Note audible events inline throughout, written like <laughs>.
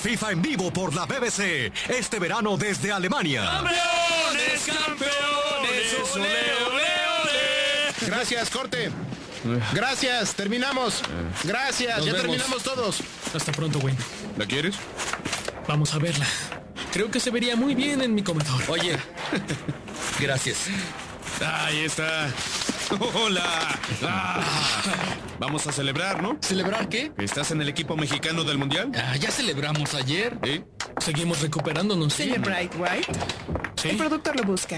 FIFA en vivo por la BBC. Este verano desde Alemania. ¡Campeones, campeones! ¡Ole, ole, ole! Gracias, corte. Gracias, terminamos. Gracias, Nos ya vemos. terminamos todos. Hasta pronto, Wayne. ¿La quieres? Vamos a verla. Creo que se vería muy bien en mi comedor. Oye, <laughs> gracias. Ahí está. Hola. Ah. Vamos a celebrar, ¿no? ¿Celebrar qué? ¿Estás en el equipo mexicano del mundial? Ah, ya celebramos ayer. ¿Sí? Seguimos recuperándonos. Señor Bright White, Sí, el productor lo busca.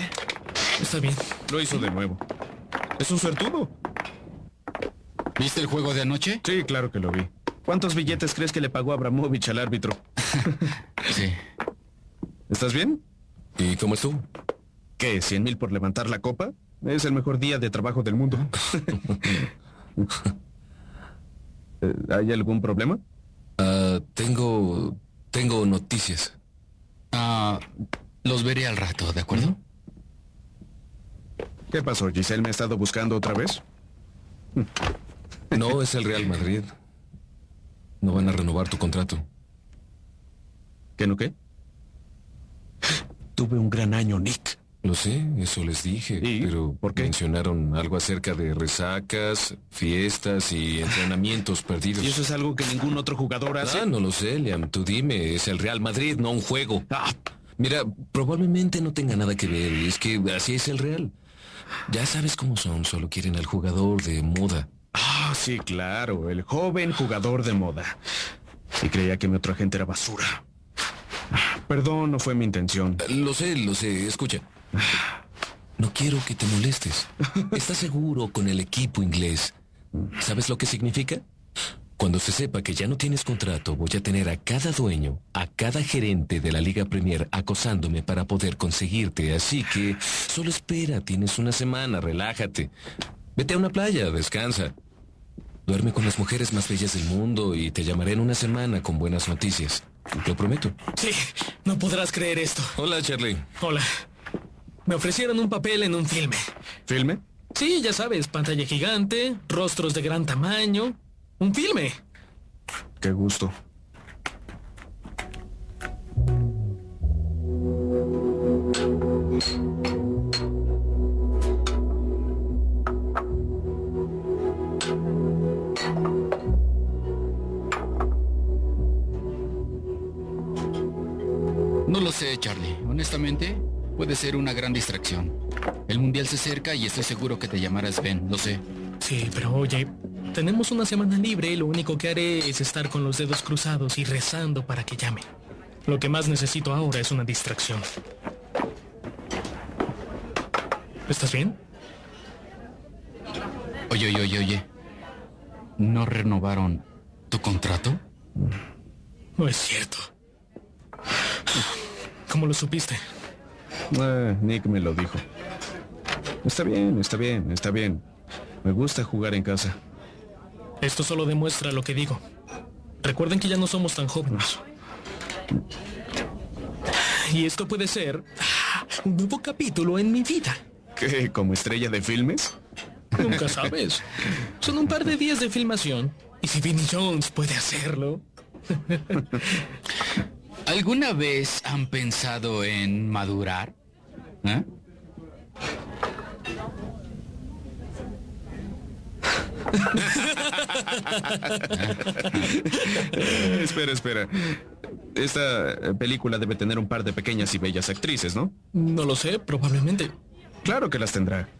está bien. Lo hizo de nuevo. Es un suertudo. ¿Viste el juego de anoche? Sí, claro que lo vi. ¿Cuántos billetes crees que le pagó Abramovich al árbitro? <laughs> Sí. ¿Estás bien? ¿Y cómo estuvo? ¿Qué? ¿Cien mil por levantar la copa? Es el mejor día de trabajo del mundo. <laughs> Eh, ¿Hay algún problema? Ah, tengo. Tengo noticias. Ah, los veré al rato, ¿de acuerdo? ¿Qué pasó? ¿Giselle me ha estado buscando otra vez? No es el Real Madrid. No van a renovar tu contrato. ¿Qué no qué? Tuve un gran año, Nick. Lo sé, eso les dije. ¿Y? Pero ¿Por qué? mencionaron algo acerca de resacas, fiestas y entrenamientos <laughs> perdidos. Y eso es algo que ningún otro jugador hace. Ah, no lo sé, Liam. Tú dime, es el Real Madrid, no un juego. Ah, Mira, probablemente no tenga nada que ver, es que así es el Real. Ya sabes cómo son, solo quieren al jugador de moda. ah, sí, claro, el joven jugador de moda. Y creía que mi otro agente era basura. Ah, Perdón, no fue mi intención. Lo sé, lo sé, escucha. No quiero que te molestes. ¿Estás seguro con el equipo inglés? ¿Sabes lo que significa? Cuando se sepa que ya no tienes contrato, voy a tener a cada dueño, a cada gerente de la Liga Premier acosándome para poder conseguirte. Así que solo espera, tienes una semana, relájate. Vete a una playa, descansa. Duerme con las mujeres más bellas del mundo y te llamaré en una semana con buenas noticias. Lo prometo. Sí, no podrás creer esto. Hola, Charlie. Hola. Me ofrecieron un papel en un filme. ¿Filme? Sí, ya sabes, pantalla gigante, rostros de gran tamaño. Un filme. Qué gusto. No lo sé, Charlie. Honestamente, puede ser una gran distracción. El mundial se acerca y estoy seguro que te llamarás Ben, lo sé. Sí, pero oye, tenemos una semana libre y lo único que haré es estar con los dedos cruzados y rezando para que llame. Lo que más necesito ahora es una distracción. ¿Estás bien? Oye, oye, oye, oye. ¿No renovaron tu contrato? No es cierto. ¿Cómo lo supiste? Eh, Nick me lo dijo. Está bien, está bien, está bien. Me gusta jugar en casa. Esto solo demuestra lo que digo. Recuerden que ya no somos tan jóvenes. Y esto puede ser un nuevo capítulo en mi vida. ¿Qué? ¿Como estrella de filmes? Nunca sabes. Son un par de días de filmación. Y si Vinnie Jones puede hacerlo. ¿Alguna vez han pensado en madurar? ¿Eh? Eh, <laughs> espera, espera. Esta película debe tener un par de pequeñas y bellas actrices, ¿no? No lo sé, probablemente. Claro que las tendrá.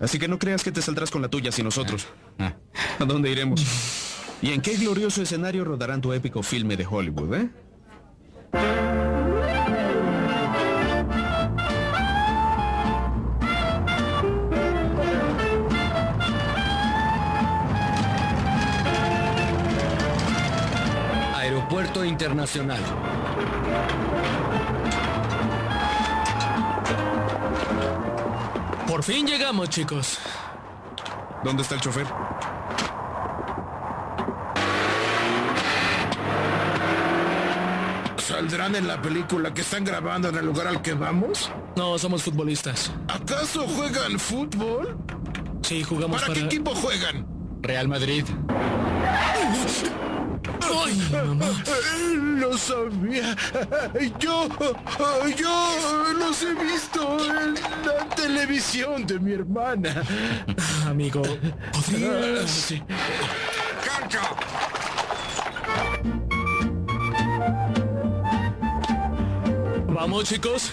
Así que no creas que te saldrás con la tuya sin nosotros. Ah. ¿A dónde iremos? ¿Y en qué glorioso escenario rodarán tu épico filme de Hollywood, eh? Aeropuerto Internacional. Por fin llegamos, chicos. ¿Dónde está el chofer? ¿Saldrán en la película que están grabando en el lugar al que vamos? No, somos futbolistas. ¿Acaso juegan fútbol? Sí, jugamos ¿Para para... qué equipo juegan? Real Madrid. ¡Ay, mamá! Lo sabía. Yo, yo los he visto en la televisión de mi hermana. Amigo, ¿podrías...? Vamos, chicos.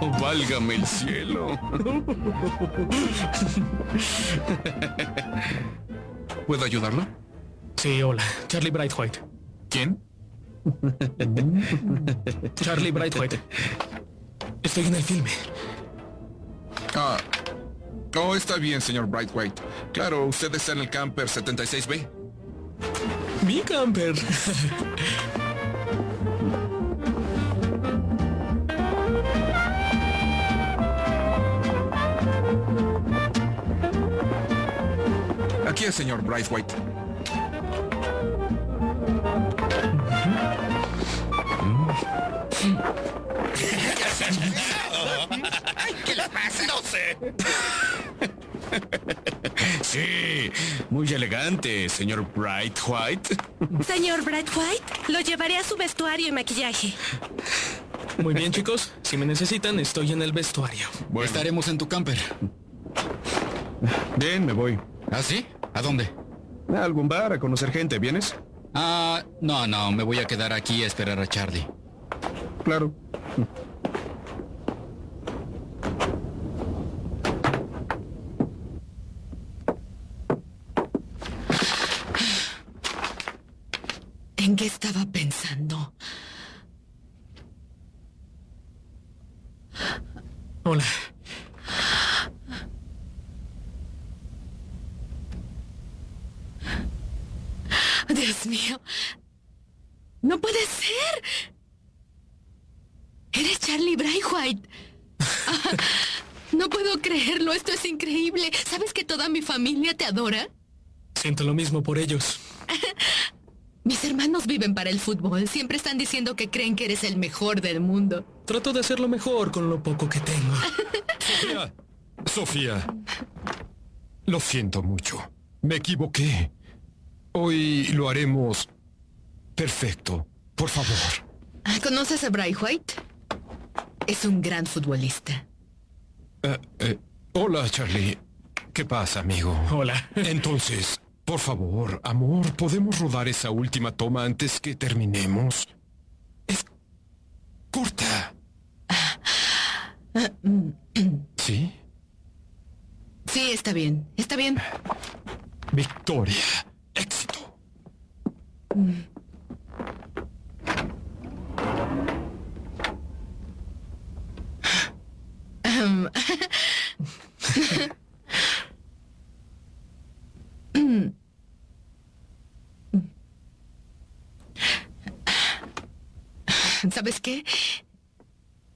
Oh, <laughs> válgame el cielo. ¿Puedo ayudarlo? Sí, hola. Charlie Brightwhite. ¿Quién? Charlie Brightwhite. Estoy en el filme. Ah. Oh, está bien, señor Brightwhite. Claro, usted está en el camper 76B. Mi camper. Aquí es señor Brightwhite. <laughs> Sí, muy elegante, señor Bright White. Señor Brad White, lo llevaré a su vestuario y maquillaje. Muy bien, chicos. Si me necesitan, estoy en el vestuario. Estaremos en tu camper. Bien, me voy. ¿Ah, sí? ¿A dónde? ¿A algún bar a conocer gente? ¿Vienes? Ah, no, no, me voy a quedar aquí a esperar a Charlie. Claro. ¿En qué estaba pensando? Hola. Dios mío. No puede ser. Eres Charlie Brightwhite. No puedo creerlo, esto es increíble. ¿Sabes que toda mi familia te adora? Siento lo mismo por ellos. Mis hermanos viven para el fútbol. Siempre están diciendo que creen que eres el mejor del mundo. Trato de hacerlo mejor con lo poco que tengo. <laughs> Sofía, Sofía, lo siento mucho. Me equivoqué. Hoy lo haremos perfecto. Por favor. Ah, ¿Conoces a Brightwhite? Es un gran futbolista. Eh, eh, hola, Charlie. ¿Qué pasa, amigo? Hola. Entonces, por favor, amor, ¿podemos rodar esa última toma antes que terminemos? Es corta. ¿Sí? Sí, está bien. Está bien. Victoria. Éxito. <laughs> Ahem. ¿Sabes qué?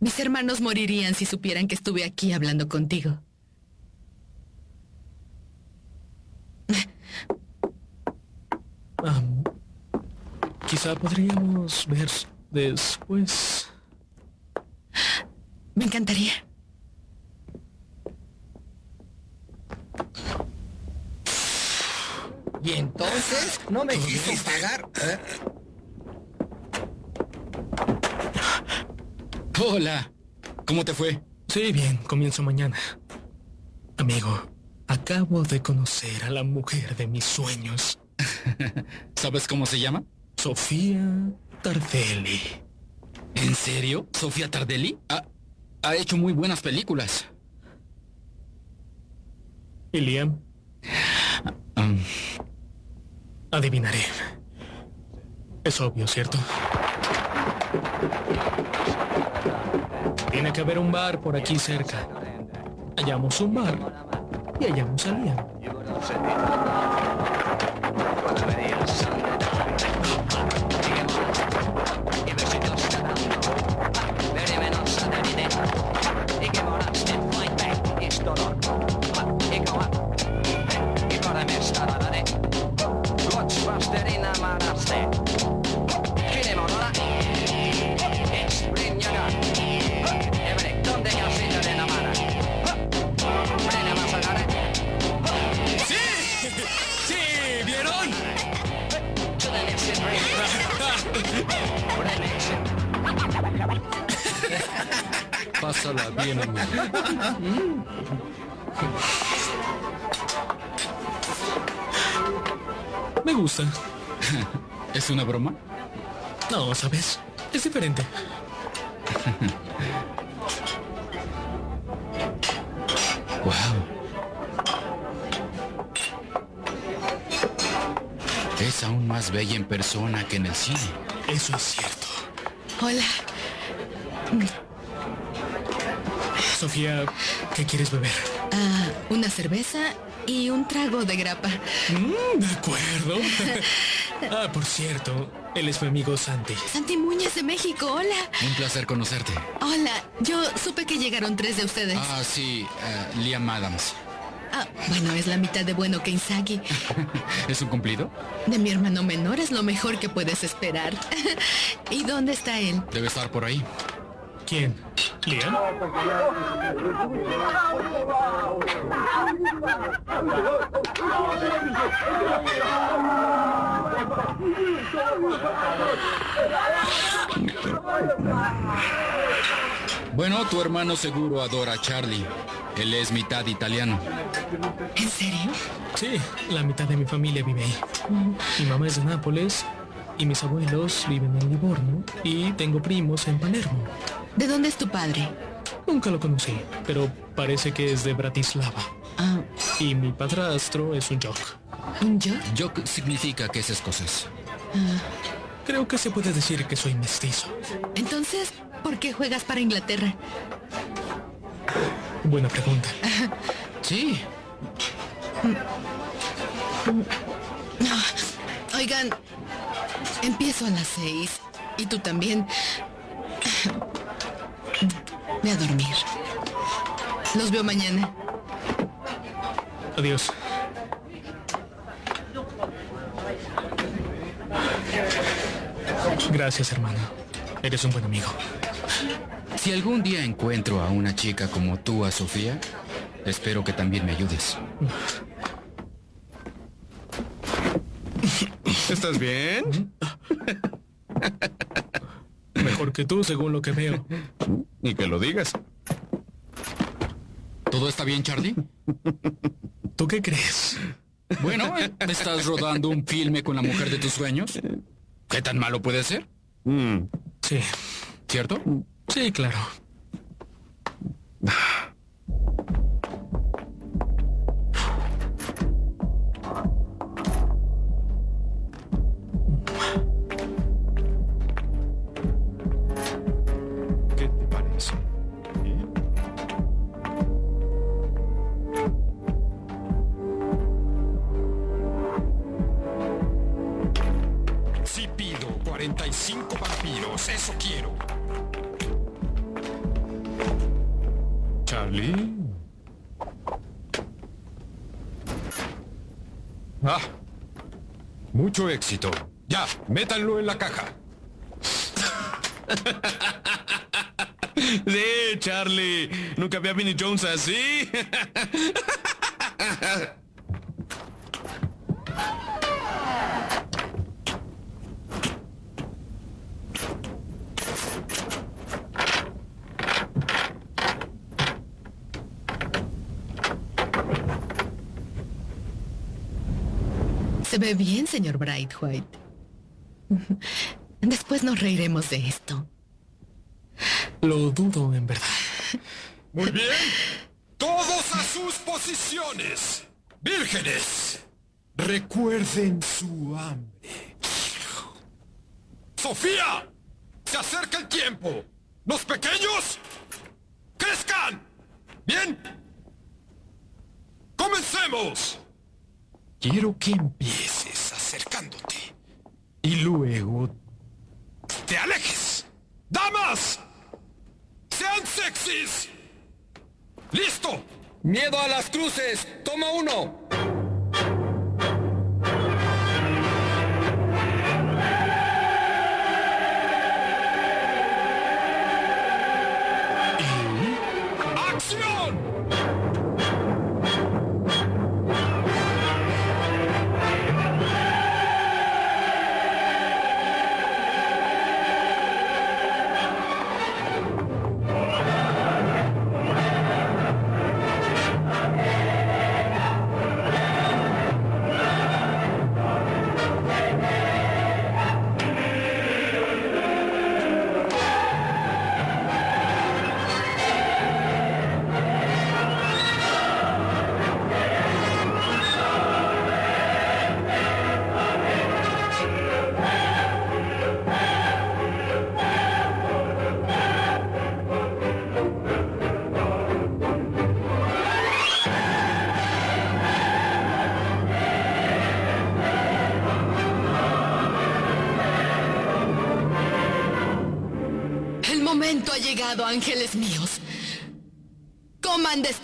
Mis hermanos morirían si supieran que estuve aquí hablando contigo. Quizá podríamos ver después. Me encantaría. Y entonces no me quiso pagar. ¿eh? Hola. ¿Cómo te fue? Sí, bien, comienzo mañana. Amigo, acabo de conocer a la mujer de mis sueños. <laughs> ¿Sabes cómo se llama? Sofía Tardelli. ¿En serio? ¿Sofía Tardelli? Ha, ha hecho muy buenas películas. ¿Y Liam? Um, Adivinaré. Es obvio, ¿cierto? Tiene que haber un bar por aquí cerca. Hallamos un bar y hallamos a. Pásala bien, amigo. Me gusta. <laughs> ¿Es una broma? No, ¿sabes? Es diferente. Wow. Es aún más bella en persona que en el cine. Eso es cierto. Hola. Sofía, ¿qué quieres beber? Ah, una cerveza y un trago de grapa. Mm, de acuerdo. <laughs> ah, por cierto, él es mi amigo Santi. Santi Muñez de México, hola. Un placer conocerte. Hola, yo supe que llegaron tres de ustedes. Ah, sí, eh, Liam Adams. Ah, bueno, es la mitad de bueno que Inzaghi. <laughs> ¿Es un cumplido? De mi hermano menor es lo mejor que puedes esperar. <laughs> ¿Y dónde está él? Debe estar por ahí. ¿Quién? ¿Liam? Bueno, tu hermano seguro adora a Charlie. Él es mitad italiano. ¿En serio? Sí, la mitad de mi familia vive ahí. Mi mamá es de Nápoles y mis abuelos viven en Livorno y tengo primos en Palermo. ¿De dónde es tu padre? Nunca lo conocí, pero parece que es de Bratislava. Ah, Y mi padrastro es un jock. ¿un yo? Jock significa que es escocés. Creo que se puede decir que soy mestizo. Entonces, ¿por qué juegas para Inglaterra? Buena pregunta. Sí. Oigan, empiezo a las seis. Y tú también. Ve a dormir. Los veo mañana. Adiós. Gracias, hermano. Eres un buen amigo. Si algún día encuentro a una chica como tú, a Sofía, espero que también me ayudes. ¿Estás bien? <laughs> Mejor que tú, según lo que veo. Ni que lo digas. ¿Todo está bien, Charlie? ¿Tú qué crees? Bueno, ¿estás rodando un filme con la mujer de tus sueños? ¿Qué tan malo puede ser? Mm, Sí. ¿Cierto? Sí, claro. Mucho éxito. Ya, métanlo en la caja. <laughs> Sí, Charlie. Nunca vi a Vinnie Jones así. <laughs> Se ve bien, señor Brightwhite. Después nos reiremos de esto. Lo dudo, en verdad. Muy bien. Todos a sus posiciones. Vírgenes. Recuerden su hambre. Sofía. Se acerca el tiempo. Los pequeños. Crezcan. Bien. Comencemos. Quiero que empieces acercándote. Y luego te alejes. ¡Damas! ¡Sean sexys! ¡Listo! Miedo a las cruces. Toma uno.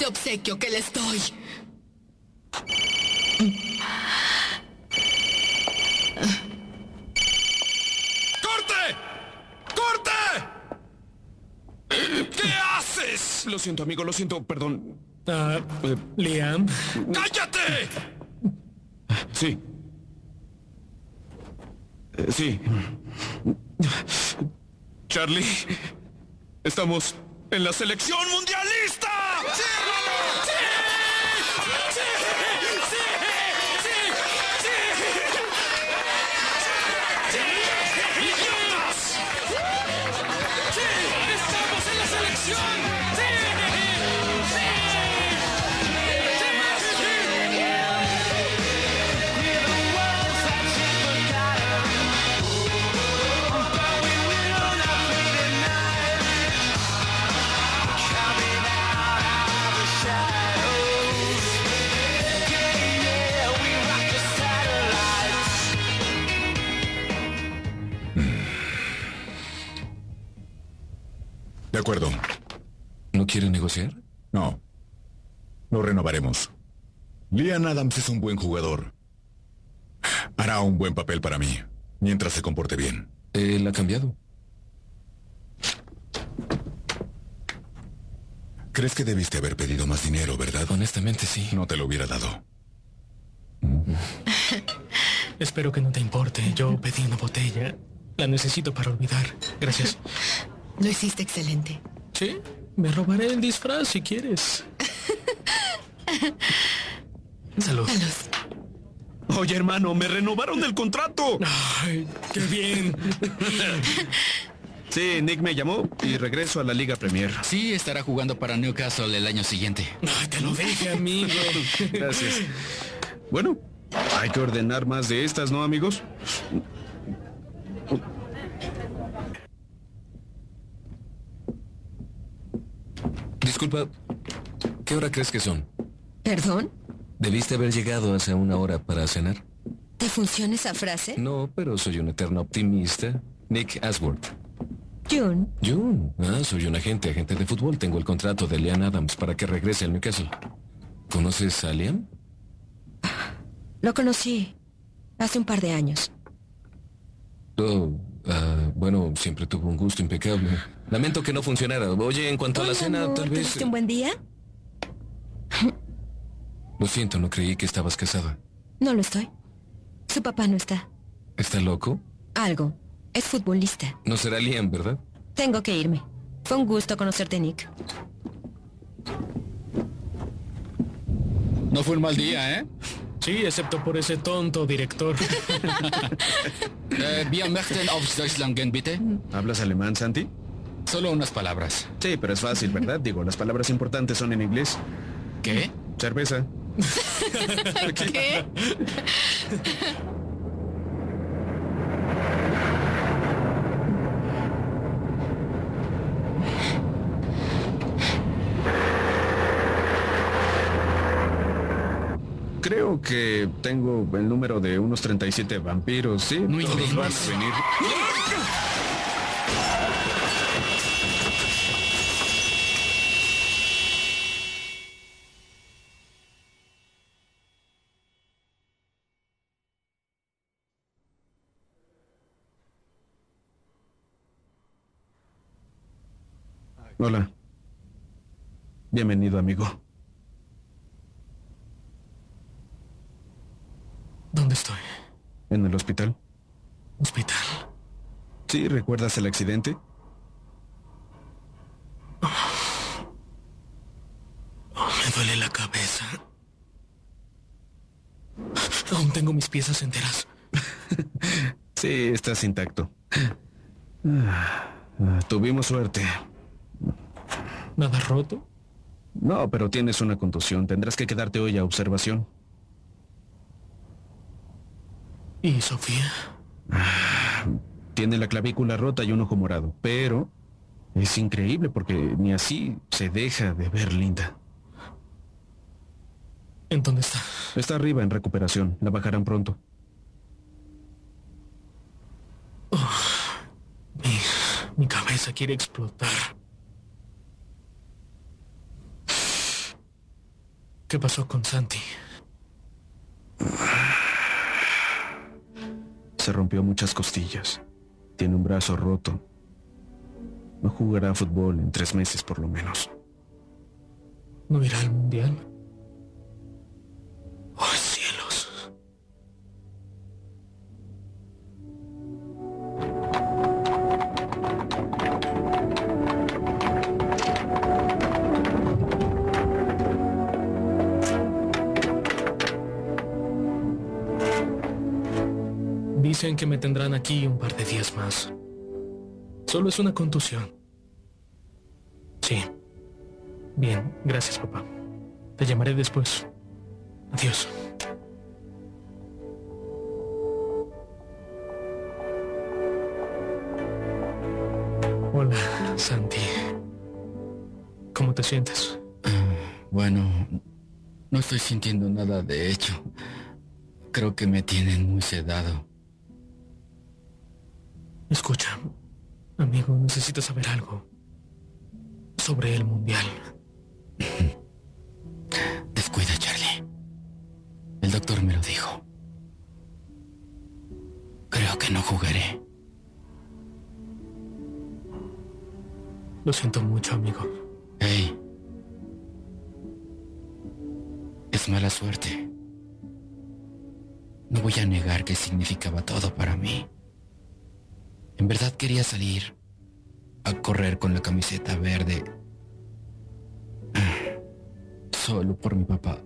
Este obsequio que les doy. ¡Corte! ¡Corte! ¿Qué haces? Lo siento, amigo, lo siento, perdón. Ah, Liam. ¡Cállate! Sí. Eh, sí. Charlie, estamos en la selección mundialista. De acuerdo. ¿No quiere negociar? No. Lo renovaremos. Liam Adams es un buen jugador. Hará un buen papel para mí, mientras se comporte bien. Él ha cambiado. ¿Crees que debiste haber pedido más dinero, verdad? Honestamente, sí. No te lo hubiera dado. Espero que no te importe. Yo pedí una botella. La necesito para olvidar. Gracias. <laughs> Lo hiciste excelente. Sí, me robaré el disfraz si quieres. <laughs> Salud. Oye, hermano, me renovaron el contrato. Ay, qué bien. Sí, Nick me llamó y regreso a la Liga Premier. Sí, estará jugando para Newcastle el año siguiente. Ay, te lo dije, amigo. <laughs> Gracias. Bueno, hay que ordenar más de estas, ¿no, amigos? Disculpa, ¿qué hora crees que son? ¿Perdón? ¿Debiste haber llegado hace una hora para cenar? ¿Te funciona esa frase? No, pero soy un eterno optimista. Nick Asworth. June. June. Ah, soy un agente, agente de fútbol. Tengo el contrato de Liam Adams para que regrese al Newcastle. ¿Conoces a Liam? Lo conocí hace un par de años. Oh, Ah, bueno, siempre tuvo un gusto impecable. Lamento que no funcionara. Oye, en cuanto a la cena, amor, tal vez... ¿Tuviste un buen día? <laughs> Lo siento, no creí que estabas casada. No lo estoy. Su papá no está. ¿Está loco? Algo. Es futbolista. No será Liam, ¿verdad? Tengo que irme. Fue un gusto conocerte, Nick. No fue un mal día, ¿eh? Sí, excepto por ese tonto director. <laughs> Eh, wir möchten auf Deutschland gehen, bitte. ¿Hablas alemán, Santi? Solo unas palabras. Sí, pero es fácil, ¿verdad? Digo, las palabras importantes son en inglés. ¿Qué? Cerveza. <laughs> ¿Qué? Creo que tengo el número de unos 37 vampiros, ¿sí? No Todos van a venir. Hola. Bienvenido, amigo. ¿Dónde estoy? ¿En el hospital? Hospital. Sí, ¿recuerdas el accidente? Oh, me duele la cabeza. Aún tengo mis piezas enteras. <laughs> Sí, estás intacto. Ah, ah, Tuvimos suerte. ¿Nada roto? No, pero tienes una contusión. Tendrás que quedarte hoy a observación. ¿Y Sofía? Tiene la clavícula rota y un ojo morado, pero es increíble porque ni así se deja de ver linda. ¿En dónde está? Está arriba en recuperación. La bajarán pronto. Mi, mi cabeza quiere explotar. ¿Qué pasó con Santi? Se rompió muchas costillas. Tiene un brazo roto. No jugará fútbol en tres meses por lo menos. ¿No irá al mundial? Dicen que me tendrán aquí un par de días más. Solo es una contusión. Sí. Bien, gracias, papá. Te llamaré después. Adiós. Hola, Santi. ¿Cómo te sientes? Bueno, no estoy sintiendo nada de hecho. Creo que me tienen muy sedado. Escucha, amigo, necesito saber algo sobre el mundial. <laughs> Descuida, Charlie. El doctor me lo dijo. Creo que no jugaré. Lo siento mucho, amigo. Hey. Es mala suerte. No voy a negar que significaba todo para mí. En verdad quería salir a correr con la camiseta verde. Solo por mi papá.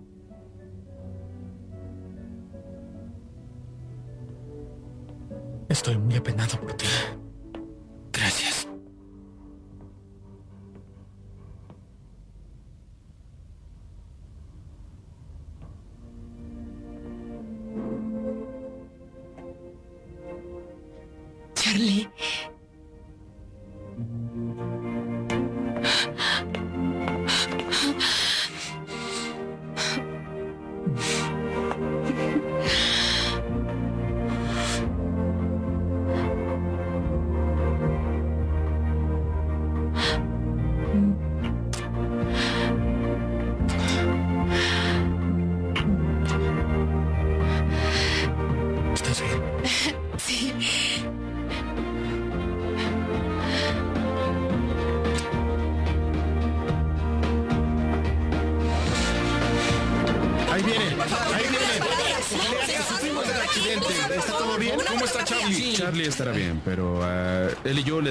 Estoy muy apenado por ti.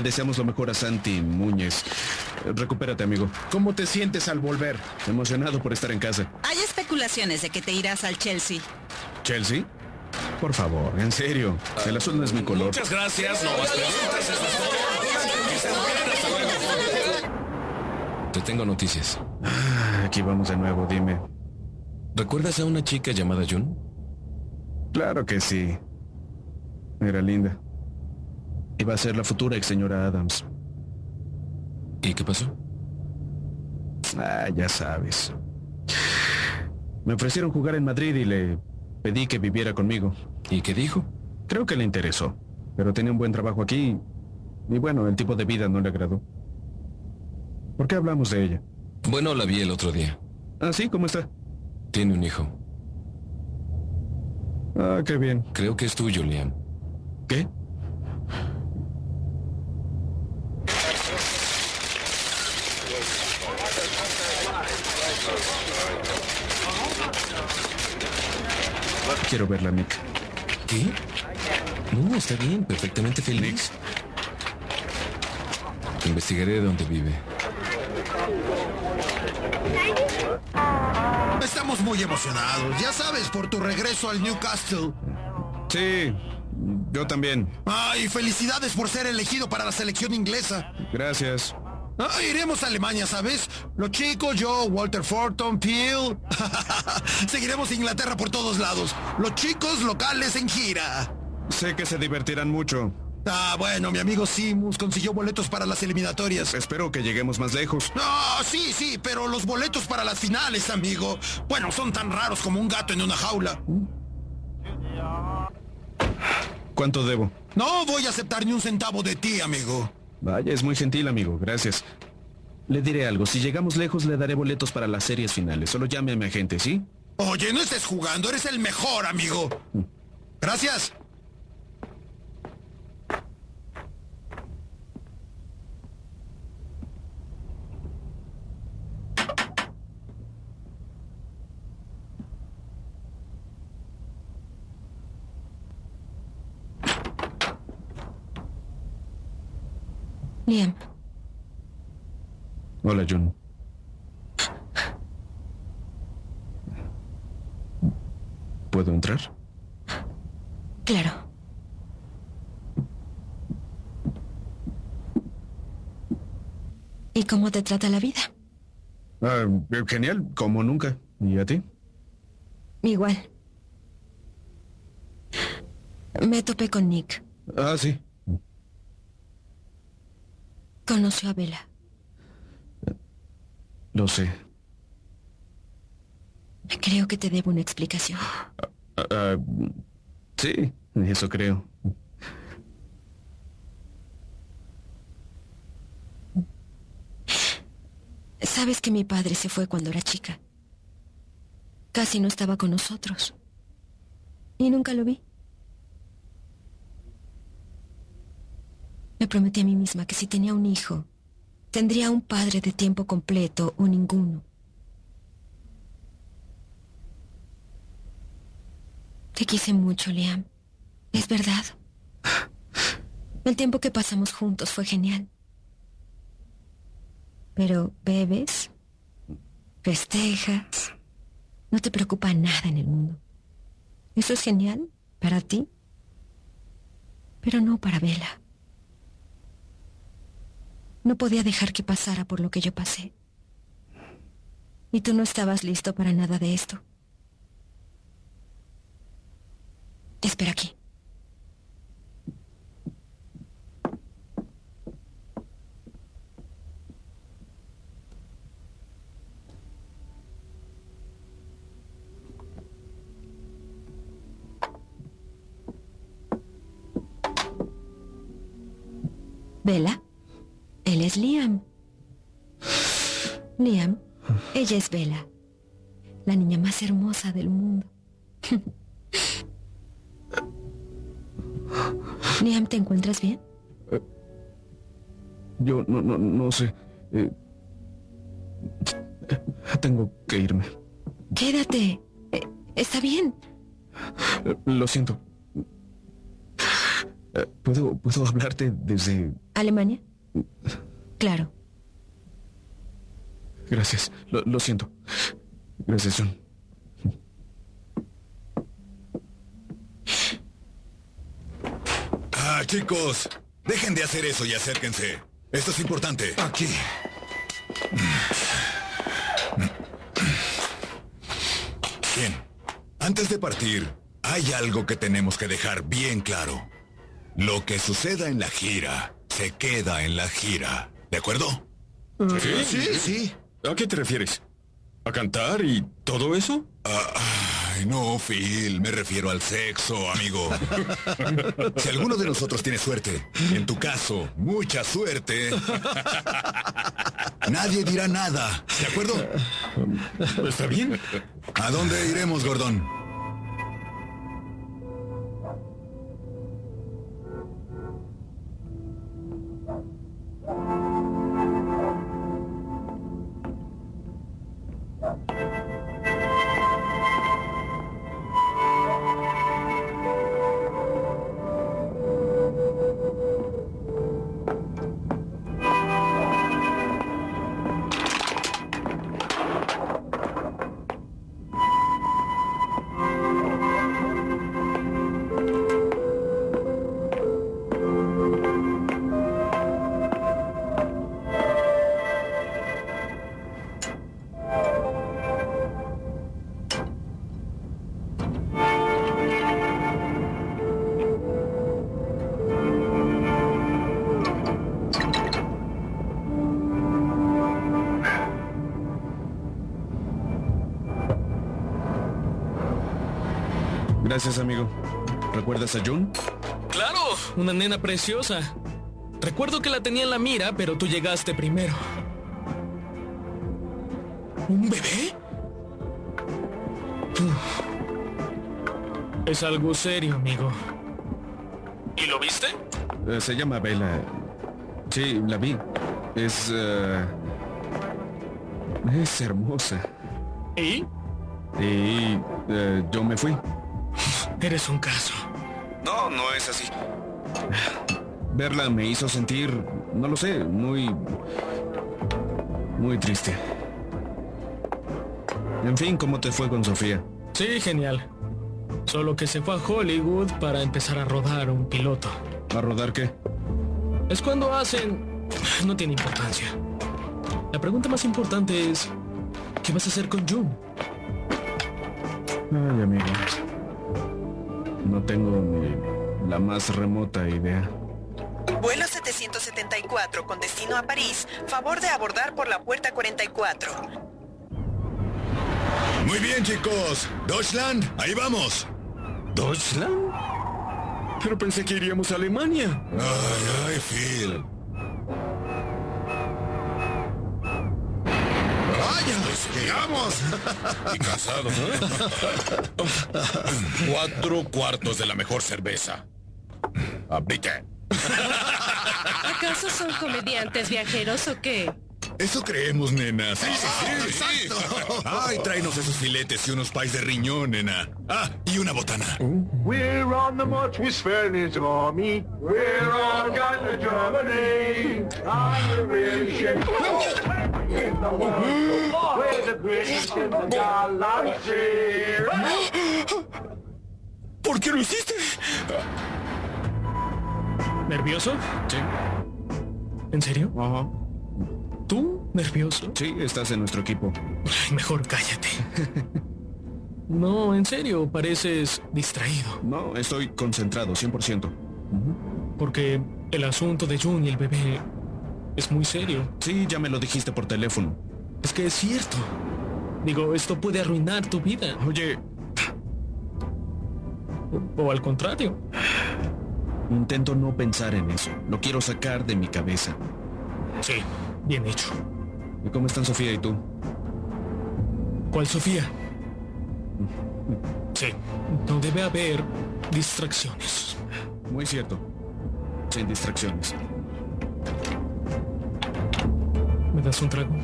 Deseamos lo mejor a Santi Muñez. Recupérate, amigo. ¿Cómo te sientes al volver? Emocionado por estar en casa. Hay especulaciones de que te irás al Chelsea. ¿Chelsea? Por favor, en serio. El azul no es mi color. Muchas gracias. No más preguntas. Te tengo noticias. Ah, Aquí vamos de nuevo, dime. ¿Recuerdas a una chica llamada June? Claro que sí. Era linda. Iba a ser la futura ex señora Adams. ¿Y qué pasó? Ah, ya sabes. Me ofrecieron jugar en Madrid y le pedí que viviera conmigo. ¿Y qué dijo? Creo que le interesó, pero tenía un buen trabajo aquí y bueno, el tipo de vida no le agradó. ¿Por qué hablamos de ella? Bueno, la vi el otro día. ¿Ah, sí? ¿Cómo está? Tiene un hijo. Ah, qué bien. Creo que es tuyo, Liam. ¿Qué? Quiero verla, Nick. ¿Qué? No, está bien, perfectamente feliz. Investigaré dónde vive. Estamos muy emocionados, ya sabes, por tu regreso al Newcastle. Sí, yo también. Ay, felicidades por ser elegido para la selección inglesa. Gracias. Ah, iremos a Alemania, ¿sabes? Los chicos, yo, Walter Forton, Peel. <laughs> Seguiremos Inglaterra por todos lados. Los chicos locales en gira. Sé que se divertirán mucho. Ah, bueno, mi amigo Simus consiguió boletos para las eliminatorias. Espero que lleguemos más lejos. No, sí, sí, pero los boletos para las finales, amigo. Bueno, son tan raros como un gato en una jaula. ¿Cuánto debo? No voy a aceptar ni un centavo de ti, amigo. Vaya, es muy gentil, amigo. Gracias. Le diré algo. Si llegamos lejos, le daré boletos para las series finales. Solo llame a mi agente, ¿sí? Oye, no estés jugando, eres el mejor, amigo. Gracias. Liam, Hola, June. ¿Puedo entrar? claro. ¿Y cómo te trata la vida? Ah, genial, como nunca. ¿Y a ti? Igual. Me topé con Nick. Ah, sí. Conoció a Bella. Lo sé. Creo que te debo una explicación. Ah, ah, sí, eso creo. Sabes que mi padre se fue cuando era chica. Casi no estaba con nosotros. Y nunca lo vi. Me prometí a mí misma que si tenía un hijo, tendría un padre de tiempo completo o ninguno. Te quise mucho, Liam. Es verdad. El tiempo que pasamos juntos fue genial. Pero bebes, festejas, no te preocupa nada en el mundo. Eso es genial para ti, pero no para Bella. No podía dejar que pasara por lo que yo pasé. Y tú no estabas listo para nada de esto. Espera aquí. Él es Liam. Liam, ella es Bella, la niña más hermosa del mundo. Liam, ¿te encuentras bien? Yo no, no, no sé. Eh, tengo que irme. Quédate. Eh, está bien. Lo siento. Eh, ¿Puedo, ¿Puedo hablarte desde... ¿Alemania? Claro. Gracias. Lo, lo siento. Gracias, John. Ah, chicos, dejen de hacer eso y acérquense. Esto es importante. Aquí. Bien. Antes de partir, hay algo que tenemos que dejar bien claro. Lo que suceda en la gira, se queda en la gira. ¿De acuerdo? ¿Sí? Sí, sí. ¿A qué te refieres? ¿A cantar y todo eso? Ay, no, Phil, me refiero al sexo, amigo. <laughs> Si alguno de nosotros tiene suerte, en tu caso, mucha suerte, <laughs> nadie dirá nada, ¿de acuerdo? ¿Está bien? ¿A dónde iremos, Gordón? Gracias, amigo. ¿Recuerdas a June? Claro, una nena preciosa. Recuerdo que la tenía en la mira, pero tú llegaste primero. ¿Un bebé? Es algo serio, amigo. ¿Y lo viste? Eh, se llama Bella. Sí, la vi. Es... eh, es hermosa. ¿Y? Y eh, yo me fui. Eres un caso. No, no es así. Verla me hizo sentir, no lo sé, muy... muy triste. En fin, ¿cómo te fue con Sofía? Sí, genial. Solo que se fue a Hollywood para empezar a rodar un piloto. ¿A rodar qué? Es cuando hacen... No tiene importancia. La pregunta más importante es... ¿Qué vas a hacer con June? Ay, amigo. No tengo ni la más remota idea. Vuelo 774 con destino a París. Favor de abordar por la puerta 44. Muy bien, chicos. Deutschland, ahí vamos. ¿Deutschland? Pero pensé que iríamos a Alemania. Ay, ay, Phil. ¡Llegamos! Y. <laughs> Cuatro cuartos de la mejor cerveza. Abrite. ¿Acaso son comediantes viajeros o qué? Eso creemos, nena. Sí, sí, sí. exacto. Ay, tráenos esos filetes y unos pais de riñón, nena. Ah, y una botana. We're on the march with Spanish army. We're on got to Germany. On the mission. <laughs> In the world where the British in the galaxy. ¿Por qué lo hiciste? ¿Nervioso? Sí. ¿En serio? Ajá. ¿Tú? ¿Nervioso? Sí, estás en nuestro equipo. Ay, mejor cállate. <laughs> No, en serio, pareces distraído. No, estoy concentrado, 100%. Porque el asunto de June y el bebé es muy serio. Sí, ya me lo dijiste por teléfono. Es que es cierto. Digo, esto puede arruinar tu vida. Oye, O, o al contrario. intento no pensar en eso. Lo quiero sacar de mi cabeza. Sí, bien hecho. ¿Y cómo están Sofía y tú? ¿Cuál Sofía? Sí, no debe haber distracciones. Muy cierto. Sin distracciones. ¿Me das un trago?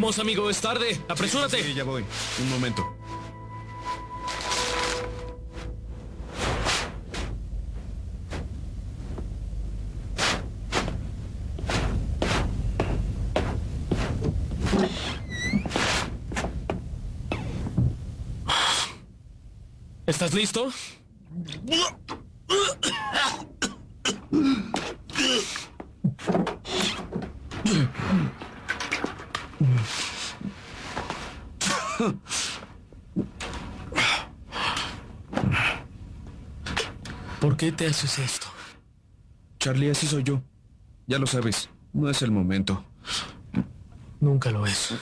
Vamos, amigo, es tarde. Apresúrate. Sí, ya voy. Un momento. ¿Estás listo? Qué te haces esto? Charlie, así soy yo. Ya lo sabes. No es el momento. Nunca lo es.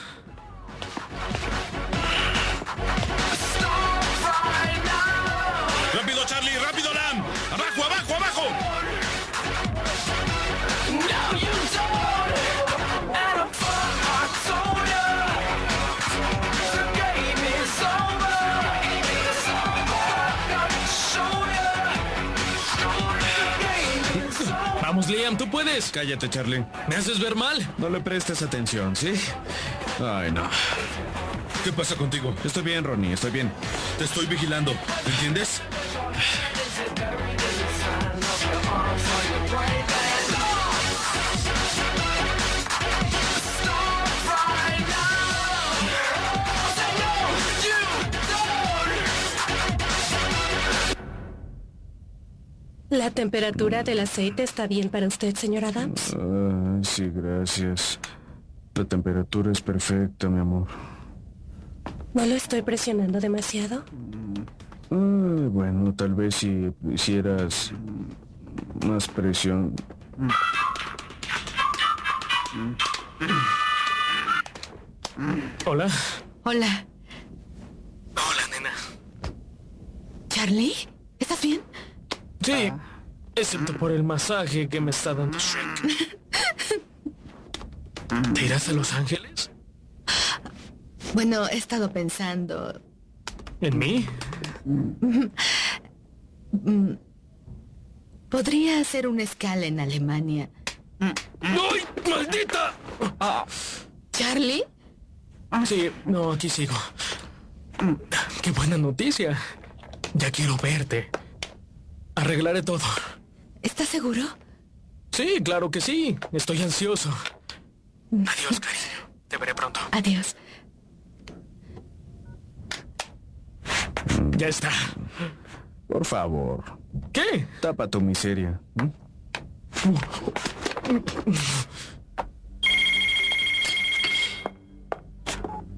Puedes. Cállate, Charlie. Me haces ver mal. No le prestes atención, ¿sí? Ay, no. ¿Qué pasa contigo? Estoy bien, Ronnie, estoy bien. Te estoy vigilando. ¿Entiendes? ¿La temperatura del aceite está bien para usted, señor Adams? Ay, sí, gracias. La temperatura es perfecta, mi amor. ¿No lo estoy presionando demasiado? Ay, bueno, tal vez si hicieras más presión. Hola. Hola. Hola, nena. ¿Charlie? ¿Estás bien? Sí, excepto por el masaje que me está dando Shrek. <laughs> ¿Te irás a Los Ángeles? Bueno, he estado pensando. ¿En mí? <laughs> Mm, Podría hacer una escala en Alemania. ¡Ay, maldita! ¿Charlie? Sí, no, aquí sigo. Qué buena noticia. Ya quiero verte. Arreglaré todo. ¿Estás seguro? Sí, claro que sí. Estoy ansioso. Adiós, cariño. Te veré pronto. Adiós. Ya está. Por favor. ¿Qué? Tapa tu miseria.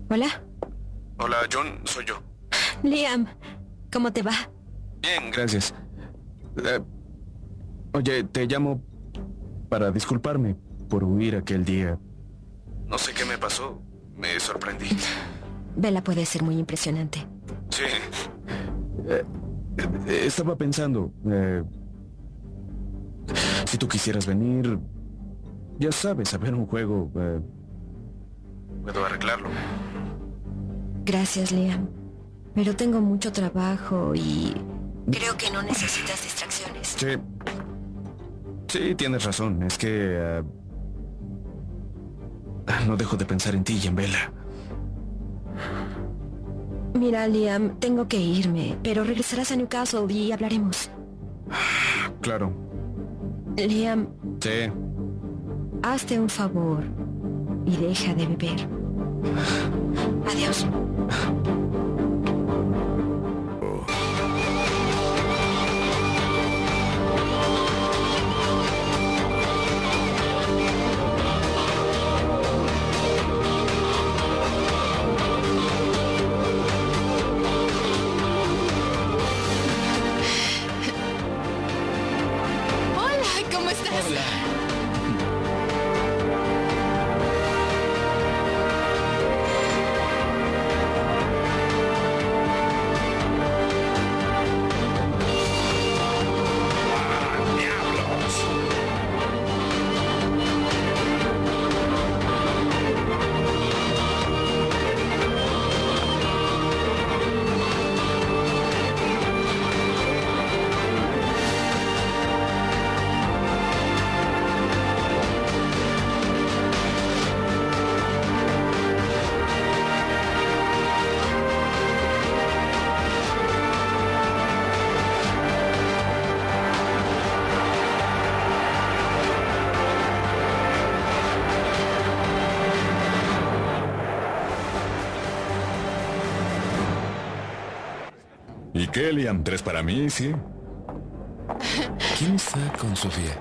Hola, Hola, John, soy yo. Liam. ¿Cómo te va? Bien, gracias. Eh, oye, te llamo para disculparme por huir aquel día. No sé qué me pasó. Me sorprendí. Vela puede ser muy impresionante. Sí. Eh, eh, estaba pensando, eh, si tú quisieras venir, ya sabes, a ver un juego, eh, puedo arreglarlo. Gracias, Liam. Pero tengo mucho trabajo y creo que no necesitas distracciones. Sí. Sí, tienes razón. Es que... eh, no dejo de pensar en ti y en Bella. Mira, Liam, tengo que irme, pero regresarás a Newcastle y hablaremos. Claro. Liam, Sí. hazte un favor y deja de beber. <sighs> Adiós. ¿Y qué, Liam? ¿Tres para mí, sí? ¿Quién está con Sofía?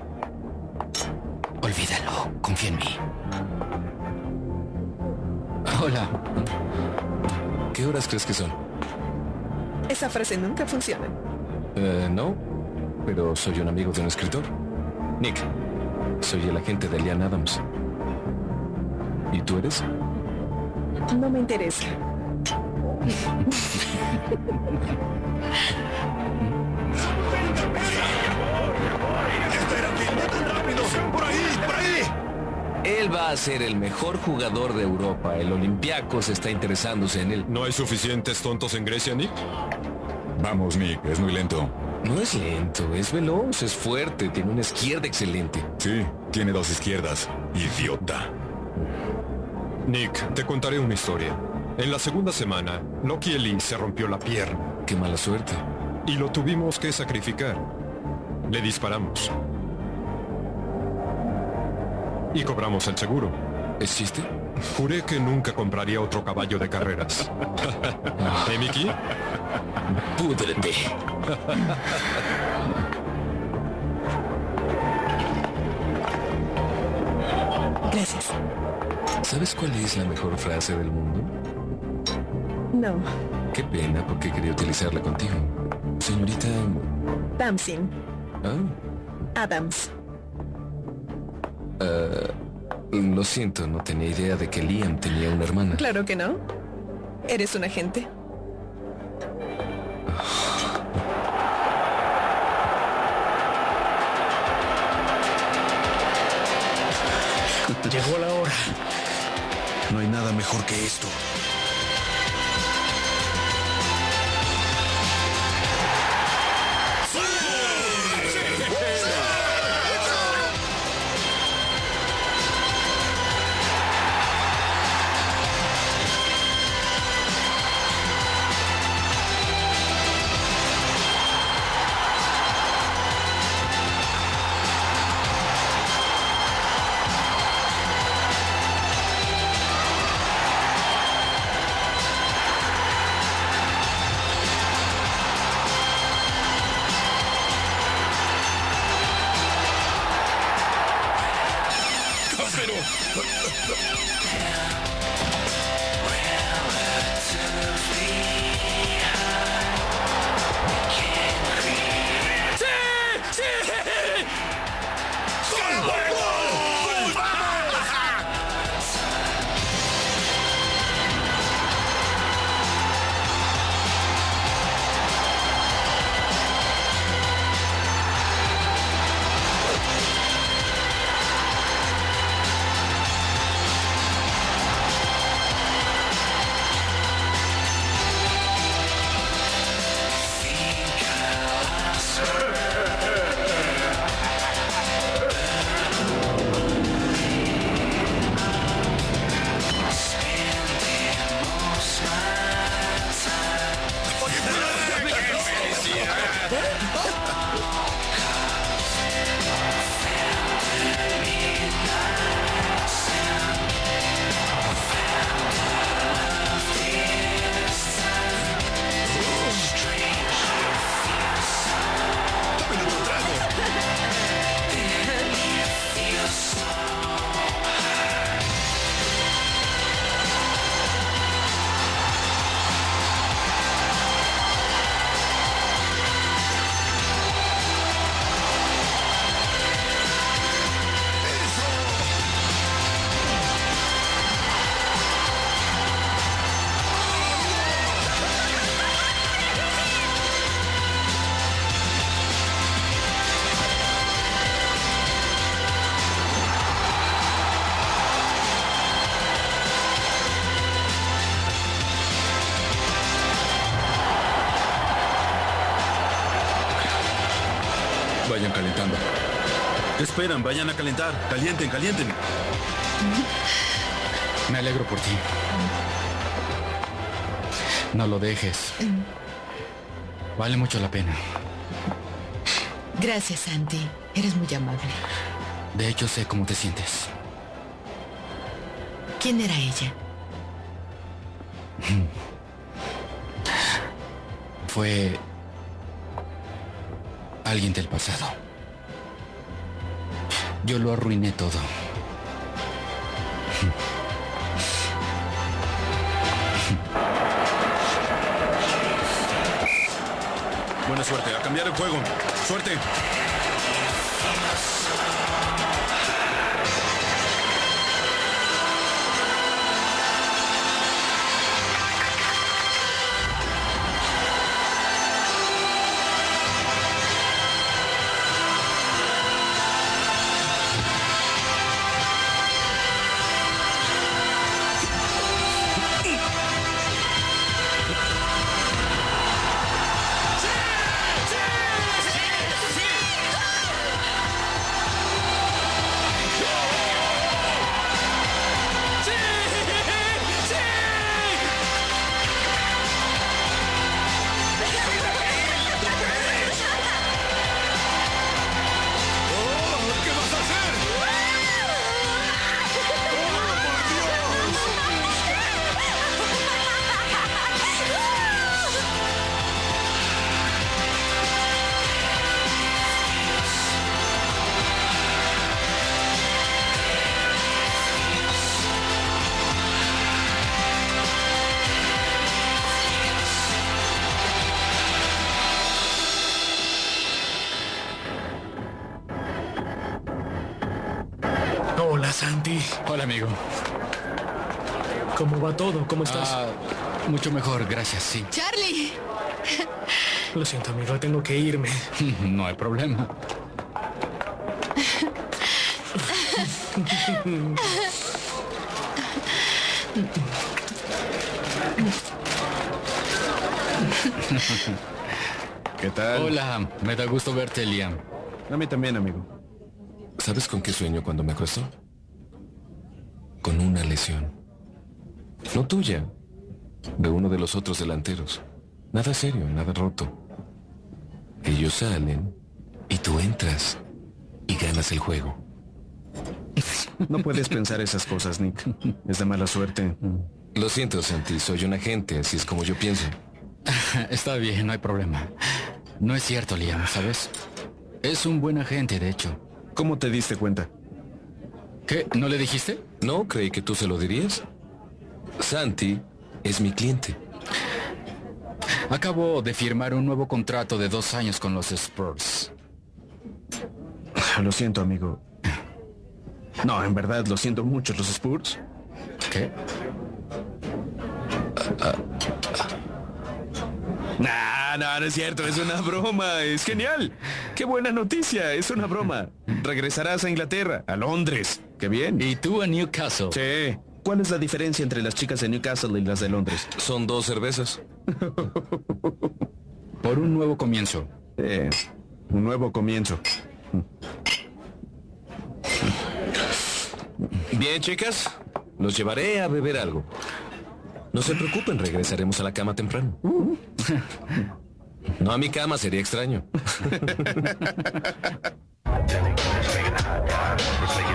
Olvídalo, confía en mí. Hola. ¿Qué horas crees que son? Esa frase nunca funciona. Eh, no, pero soy un amigo de un escritor. Nick, soy el agente de Lian Adams. ¿Y tú eres? No me interesa. <laughs> ¡Por ahí! ¡Por ahí! Él va a ser el mejor jugador de Europa. El Olympiacos está interesándose en él. ¿No hay suficientes tontos en Grecia, Nick? Vamos, Nick, es muy lento. No es lento, es veloz, es fuerte, tiene una izquierda excelente. Sí, tiene dos izquierdas. Idiota. Nick, te contaré una historia. En la segunda semana, Loki Ellie se rompió la pierna. Qué mala suerte. Y lo tuvimos que sacrificar. Le disparamos. Y cobramos el seguro. ¿Es chiste? Juré que nunca compraría otro caballo de carreras. <laughs> ¿Eh, Mickey? Púdrete. <laughs> ¿Sabes cuál es la mejor frase del mundo? No. Qué pena porque quería utilizarla contigo. Señorita... Damsin. Ah, Adams. eh, lo siento, no tenía idea de que Liam tenía una hermana. Claro que no. Eres un agente. Llegó la hora. No hay nada mejor que esto. Esperan? Vayan a calentar. Calienten, calienten. Me alegro por ti. No lo dejes. Vale mucho la pena. Gracias, Santi. Eres muy amable. De hecho, sé cómo te sientes. ¿Quién era ella? Fue alguien del pasado. Yo lo arruiné todo. Buena suerte. A cambiar el juego. Suerte. Mucho mejor, gracias, sí. Charlie. Lo siento, amigo, tengo que irme. <laughs> No hay problema. ¿Qué tal? Hola, me da gusto verte, Liam. A mí también, amigo. ¿Sabes con qué sueño cuando me acuesto? Con una lesión. No tuya, de uno de los otros delanteros. Nada serio, nada roto. Ellos salen y tú entras y ganas el juego. No puedes pensar esas cosas, Nick. Es de mala suerte. Lo siento, Santi, soy un agente, así es como yo pienso. <laughs> Está bien, no hay problema. No es cierto, Liam, ¿sabes? Es un buen agente, de hecho. ¿Cómo te diste cuenta? ¿Qué? ¿No le dijiste? No, creí que tú se lo dirías. Santi es mi cliente. Acabo de firmar un nuevo contrato de dos años con los Spurs. Lo siento, amigo. No, en verdad, lo siento mucho, los Spurs. ¿Qué? Nah, no, no es cierto, es una broma, es genial. Qué buena noticia, es una broma. Regresarás a Inglaterra, a Londres. Qué bien. Y tú a Newcastle. Sí. ¿Cuál es la diferencia entre las chicas de Newcastle y las de Londres? Son dos cervezas. <laughs> Por un nuevo comienzo. Eh, un nuevo comienzo. Bien, chicas, los llevaré a beber algo. No se preocupen, regresaremos a la cama temprano. <laughs> No a mi cama, sería extraño. <laughs>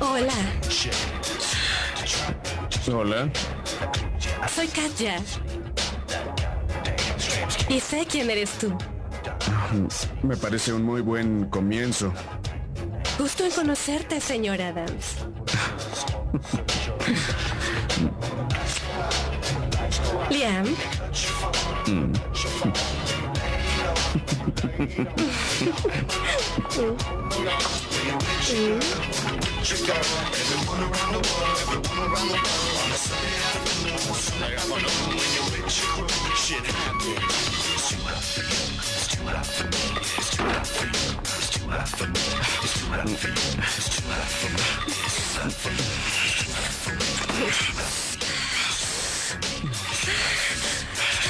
Hola, Hola. soy Katya. Y sé quién eres tú. Me parece un muy buen comienzo. Gusto en conocerte, señor Adams. Liam. Mm. bitch. Shit happened. It's too hot for you. It's too hot for me. It's too hot for you. It's too hot for me. It's too hot for you. It's too hot for me. It's too hot for me. It's too hot for me.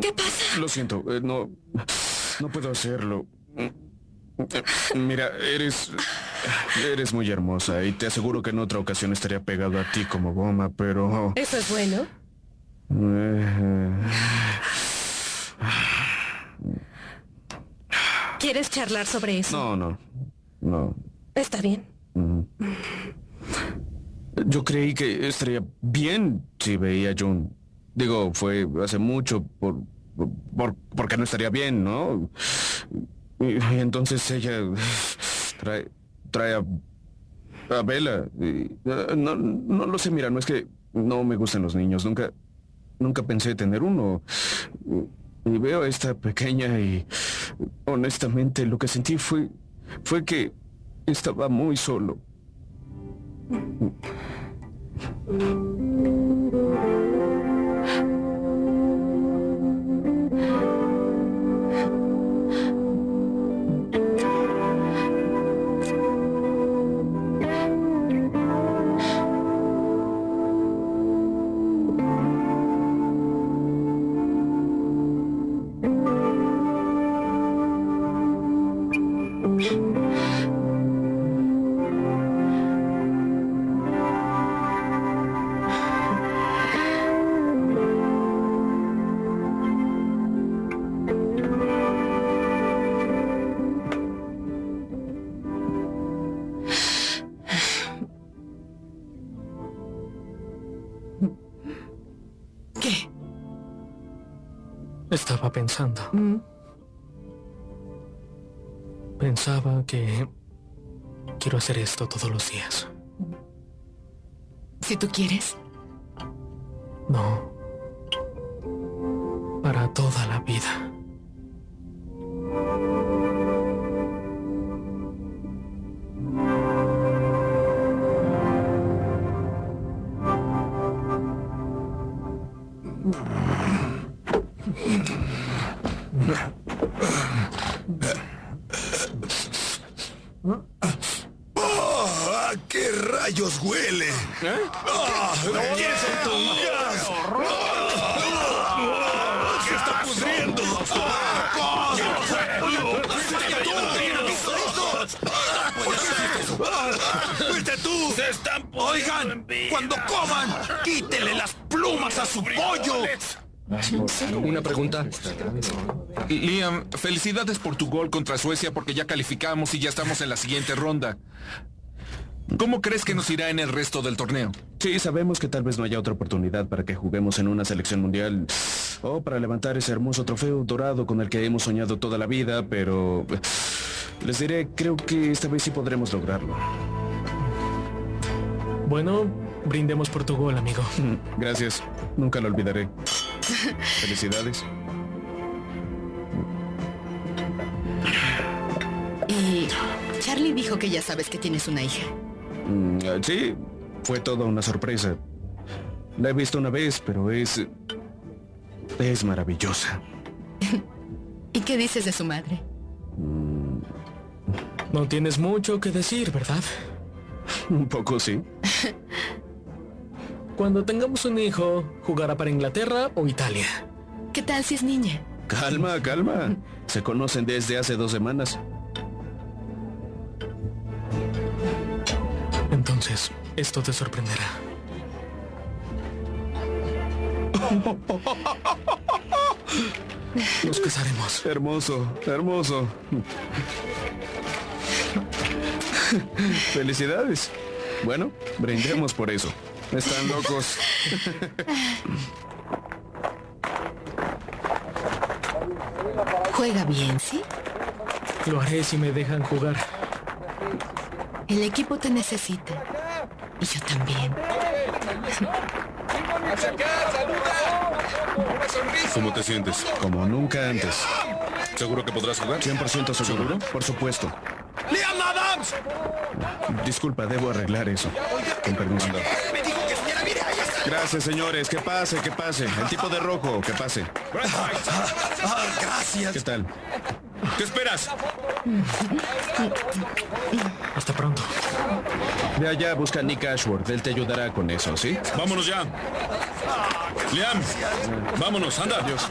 ¿Qué pasa? lo siento. eh, no, no puedo hacerlo. Mira, eres. Eres muy hermosa y te aseguro que en otra ocasión estaría pegado a ti como goma, pero. Eso es bueno. ¿Quieres charlar sobre eso? no, no. No. Está bien. Mm. Yo creí que estaría bien si veía a June. Digo, fue hace mucho por, por- porque no estaría bien, ¿no? Y, entonces ella trae, trae a, a Bella. eh, no, no lo sé, mira, no es que no me gusten los niños. Nunca, nunca pensé tener uno. Y veo a esta pequeña y honestamente lo que sentí fue, fue que estaba muy solo. Pensando. Mm. Pensaba que quiero hacer esto todos los días. Si tú quieres. No. Para toda la vida. ¿A qué rayos huele? ¡Ah! ¿Qué es esto? ¡Gas! ¡Ah! ¡Se está pudriendo! ¡Fuiste tú! ¡Se están Oigan, cuando coman, quítele las plumas a su pollo. Una pregunta. Liam, felicidades por tu gol contra Suecia porque ya calificamos y ya estamos en la siguiente ronda. ¿Cómo crees que nos irá en el resto del torneo? Sí, sabemos que tal vez no haya otra oportunidad para que juguemos en una selección mundial o para levantar ese hermoso trofeo dorado con el que hemos soñado toda la vida, pero les diré, creo que esta vez sí podremos lograrlo. Bueno, brindemos por tu gol, amigo. Gracias, nunca lo olvidaré. Felicidades. Y Charlie dijo que ya sabes que tienes una hija. Mm, ah, sí, fue toda una sorpresa. La he visto una vez, pero es... es maravillosa. <laughs> ¿Y qué dices de su madre? No tienes mucho que decir, ¿verdad? Un poco sí. <laughs> Cuando tengamos un hijo, jugará para Inglaterra o Italia. ¿Qué tal si es niña? Calma, calma. Se conocen desde hace dos semanas. Entonces, esto te sorprenderá. Nos casaremos. Hermoso, hermoso. Felicidades. Bueno, brindemos por eso. Están locos. Juega bien, ¿sí? Lo haré si me dejan jugar. El equipo te necesita. Y yo también. ¿Cómo te sientes? Como nunca antes. ¿Seguro que podrás jugar? 100% seguro. Por supuesto. ¡Liam Adams! Disculpa, debo arreglar eso. Con permiso. Me dijo que estuviera bien. Ahí está. Gracias, señores. Que pase, que pase. El tipo de rojo, que pase. Gracias. ¿Qué tal? ¿Qué esperas? Hasta pronto. Ve allá, busca a Nick Ashworth. Él te ayudará con eso, ¿sí? Vámonos ya. Liam, vámonos, anda. Adiós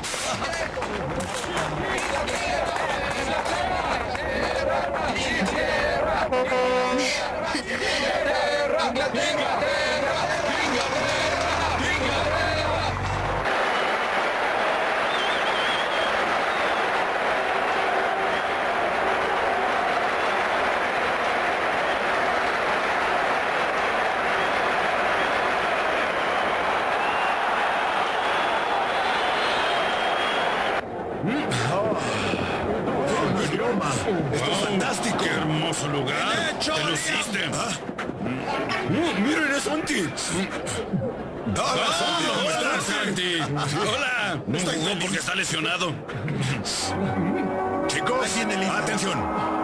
fantástico. ¡Qué hermoso ¡Te luciste! Mm, ¡Miren, es Santi! ¡Hola! ¿Cómo hola. Santi? ¡Hola! No jugó porque está lesionado. Chicos, atención.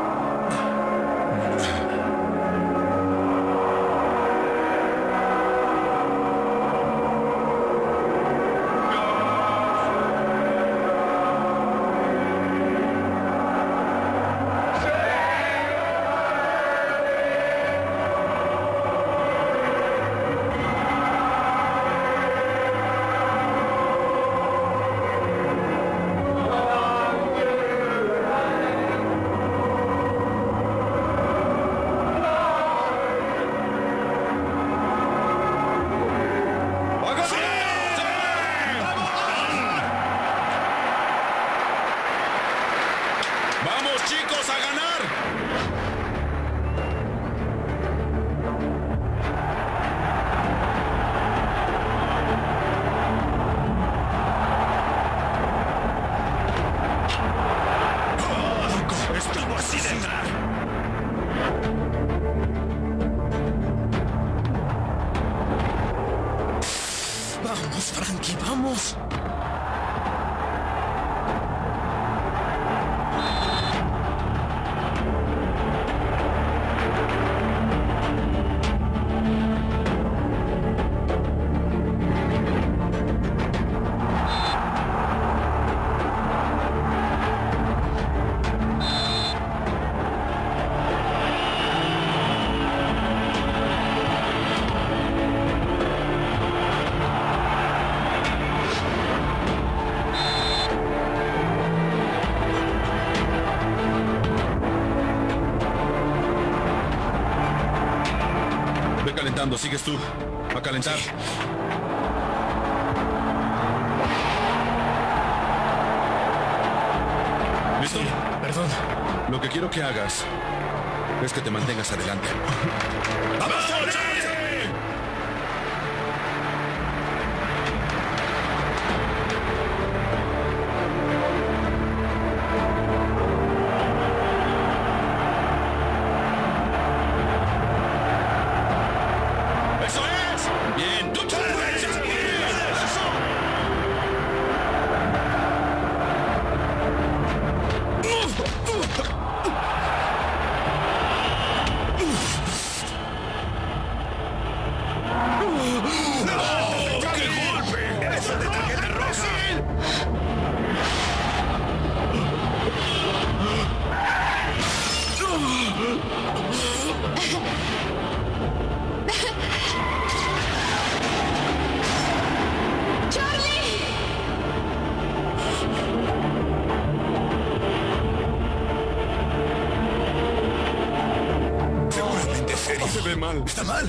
Mal. ¿Está mal?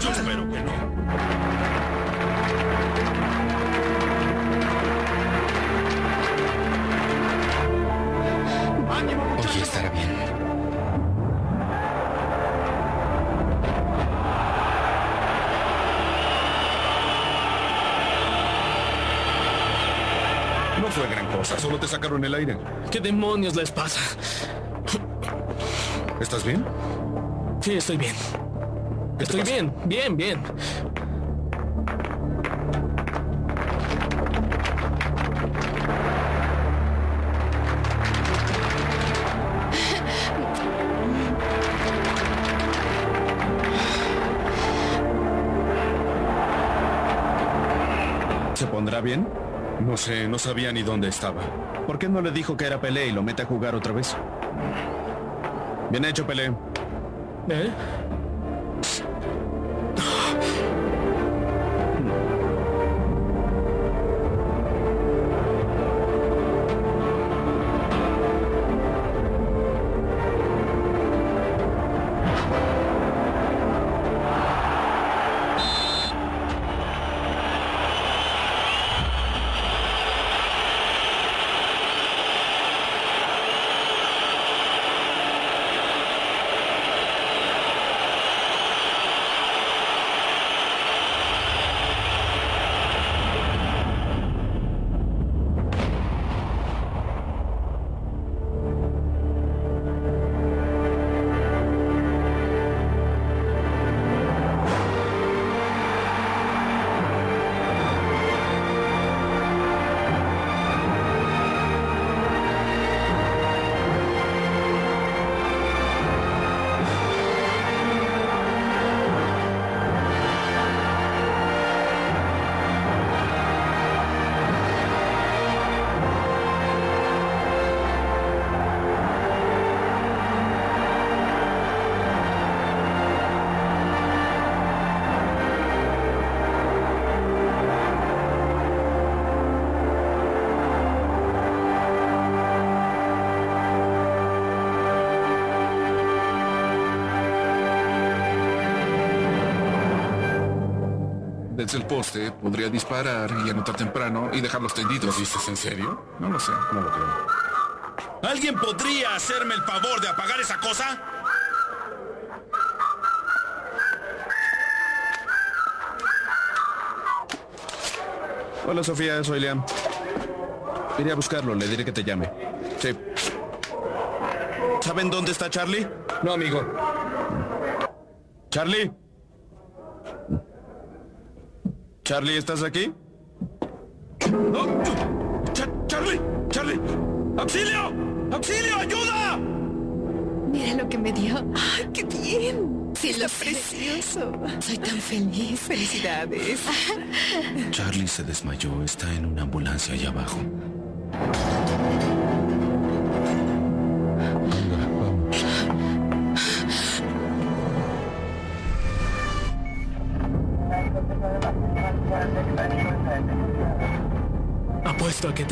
Yo espero que no. Oye, estará bien. No fue gran cosa, solo te sacaron el aire. ¿Qué demonios les pasa? ¿Estás bien? Sí, estoy bien. ¿Qué te Estoy pasa? bien, bien, bien. ¿Se pondrá bien? No sé, no sabía ni dónde estaba. ¿Por qué no le dijo que era Pelé y lo mete a jugar otra vez? Bien hecho, Pelé. ¿Eh? El poste podría disparar y anotar temprano y dejarlos tendidos. ¿Lo dices en serio? No lo sé. No lo creo. ¿Alguien podría hacerme el favor de apagar esa cosa? Hola, Sofía, soy Liam. Iré a buscarlo, le diré que te llame. Sí. ¿Saben dónde está Charlie? No, amigo. ¿Charlie? ¿Charlie, estás aquí? ¡Charlie! ¡Charlie! ¡Auxilio! ¡Auxilio! ¡Ayuda! Mira lo que me dio. ¡Ay, qué bien! Sí, lo precioso. Soy tan feliz. Felicidades. Charlie se desmayó. Está en una ambulancia allá abajo.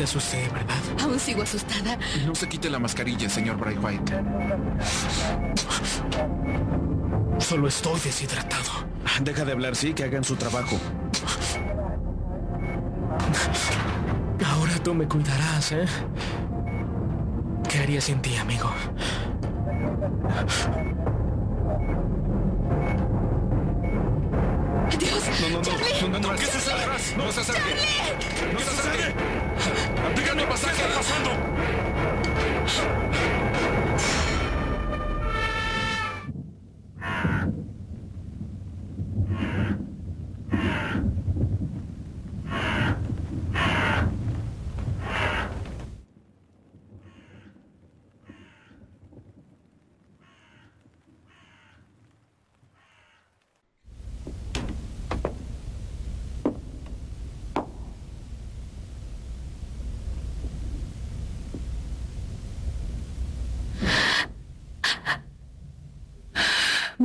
Te asusté, ¿verdad? Aún sigo asustada. No se quite la mascarilla, señor Bright White. Solo estoy deshidratado. Deja de hablar, sí, que hagan su trabajo. Ahora tú me cuidarás, ¿eh? ¿Qué haría sin ti, amigo? Dios, No, no, no. Charlie. No, no, no. ¿Qué sucede? No se acerque. No se acerque. Díganme pasaje. ¿Qué está pasando?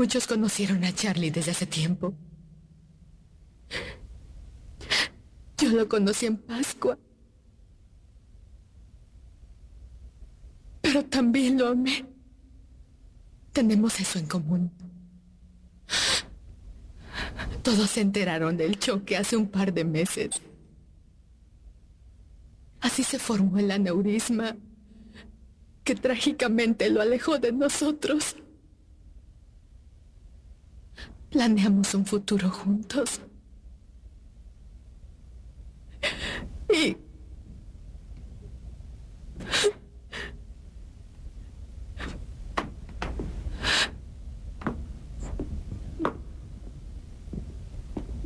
Muchos conocieron a Charlie desde hace tiempo. Yo lo conocí en Pascua. Pero también lo amé. Tenemos eso en común. Todos se enteraron del choque hace un par de meses. Así se formó el aneurisma que trágicamente lo alejó de nosotros. Planeamos un futuro juntos. Y...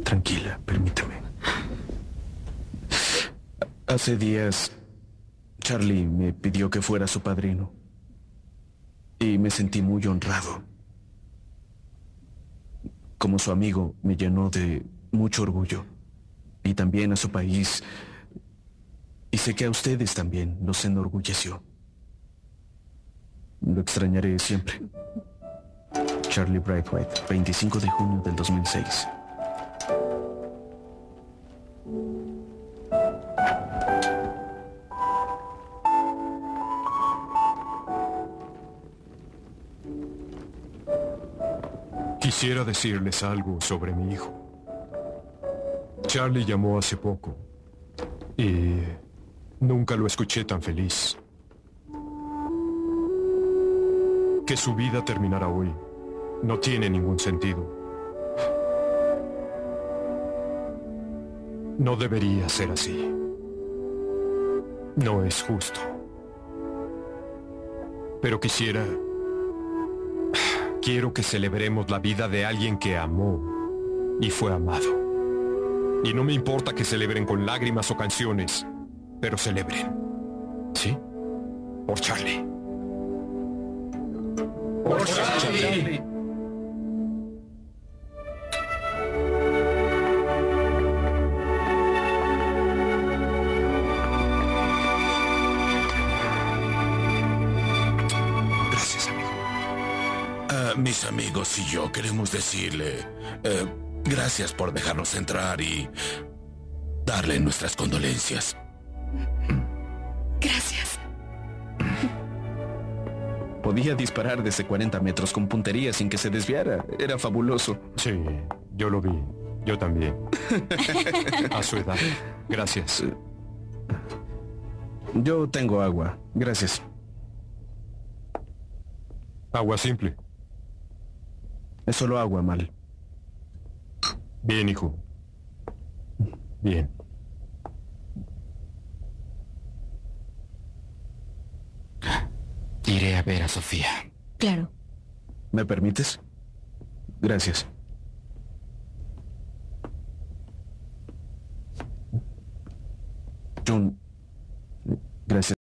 Tranquila, permíteme. Hace días, Charlie me pidió que fuera su padrino. Y me sentí muy honrado. Como su amigo, me llenó de mucho orgullo. Y también a su país Y sé que a ustedes también los enorgulleció. Lo extrañaré siempre. Charlie Brightwhite, 25 de junio del 2006. Quisiera decirles algo sobre mi hijo. Charlie llamó hace poco y nunca lo escuché tan feliz. Que su vida terminara hoy no tiene ningún sentido. No debería ser así. No es justo. Pero quisiera... Quiero que celebremos la vida de alguien que amó y fue amado. Y no me importa que celebren con lágrimas o canciones, pero celebren. ¿Sí? Por Charlie. Por Charlie. Amigos y yo queremos decirle eh, gracias por dejarnos entrar y darle nuestras condolencias. Gracias. Podía disparar desde 40 metros con puntería sin que se desviara. Era fabuloso. Sí, yo lo vi. Yo también. <laughs> A su edad. Gracias. Yo tengo agua. Gracias. Agua simple. Es solo agua, mal. Bien, hijo. Bien. Iré a ver a Sofía. Claro. ¿Me permites? Gracias. John, gracias.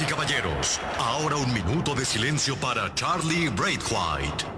Y caballeros, ahora un minuto de silencio para Charlie Braithwaite.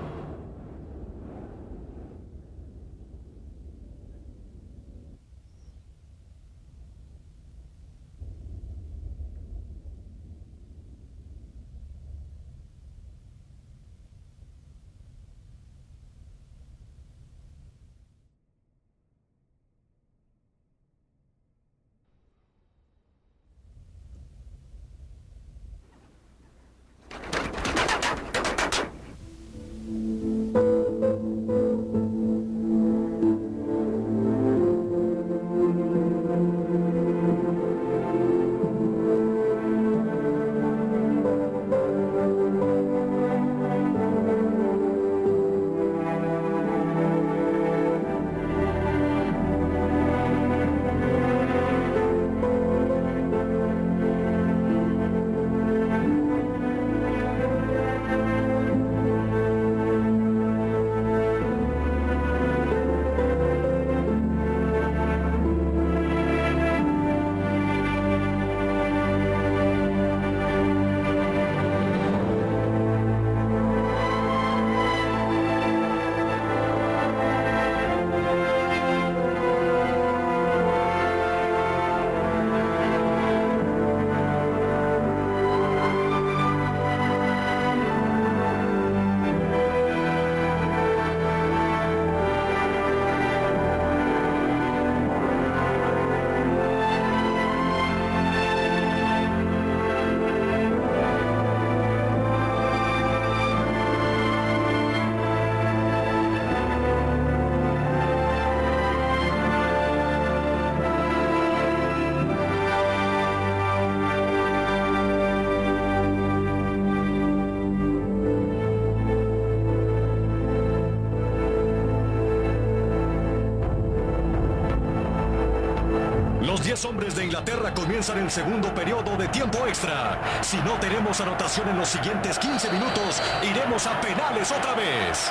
Hombres de Inglaterra comienzan el segundo periodo de tiempo extra. Si no tenemos anotación en los siguientes 15 minutos, iremos a penales otra vez.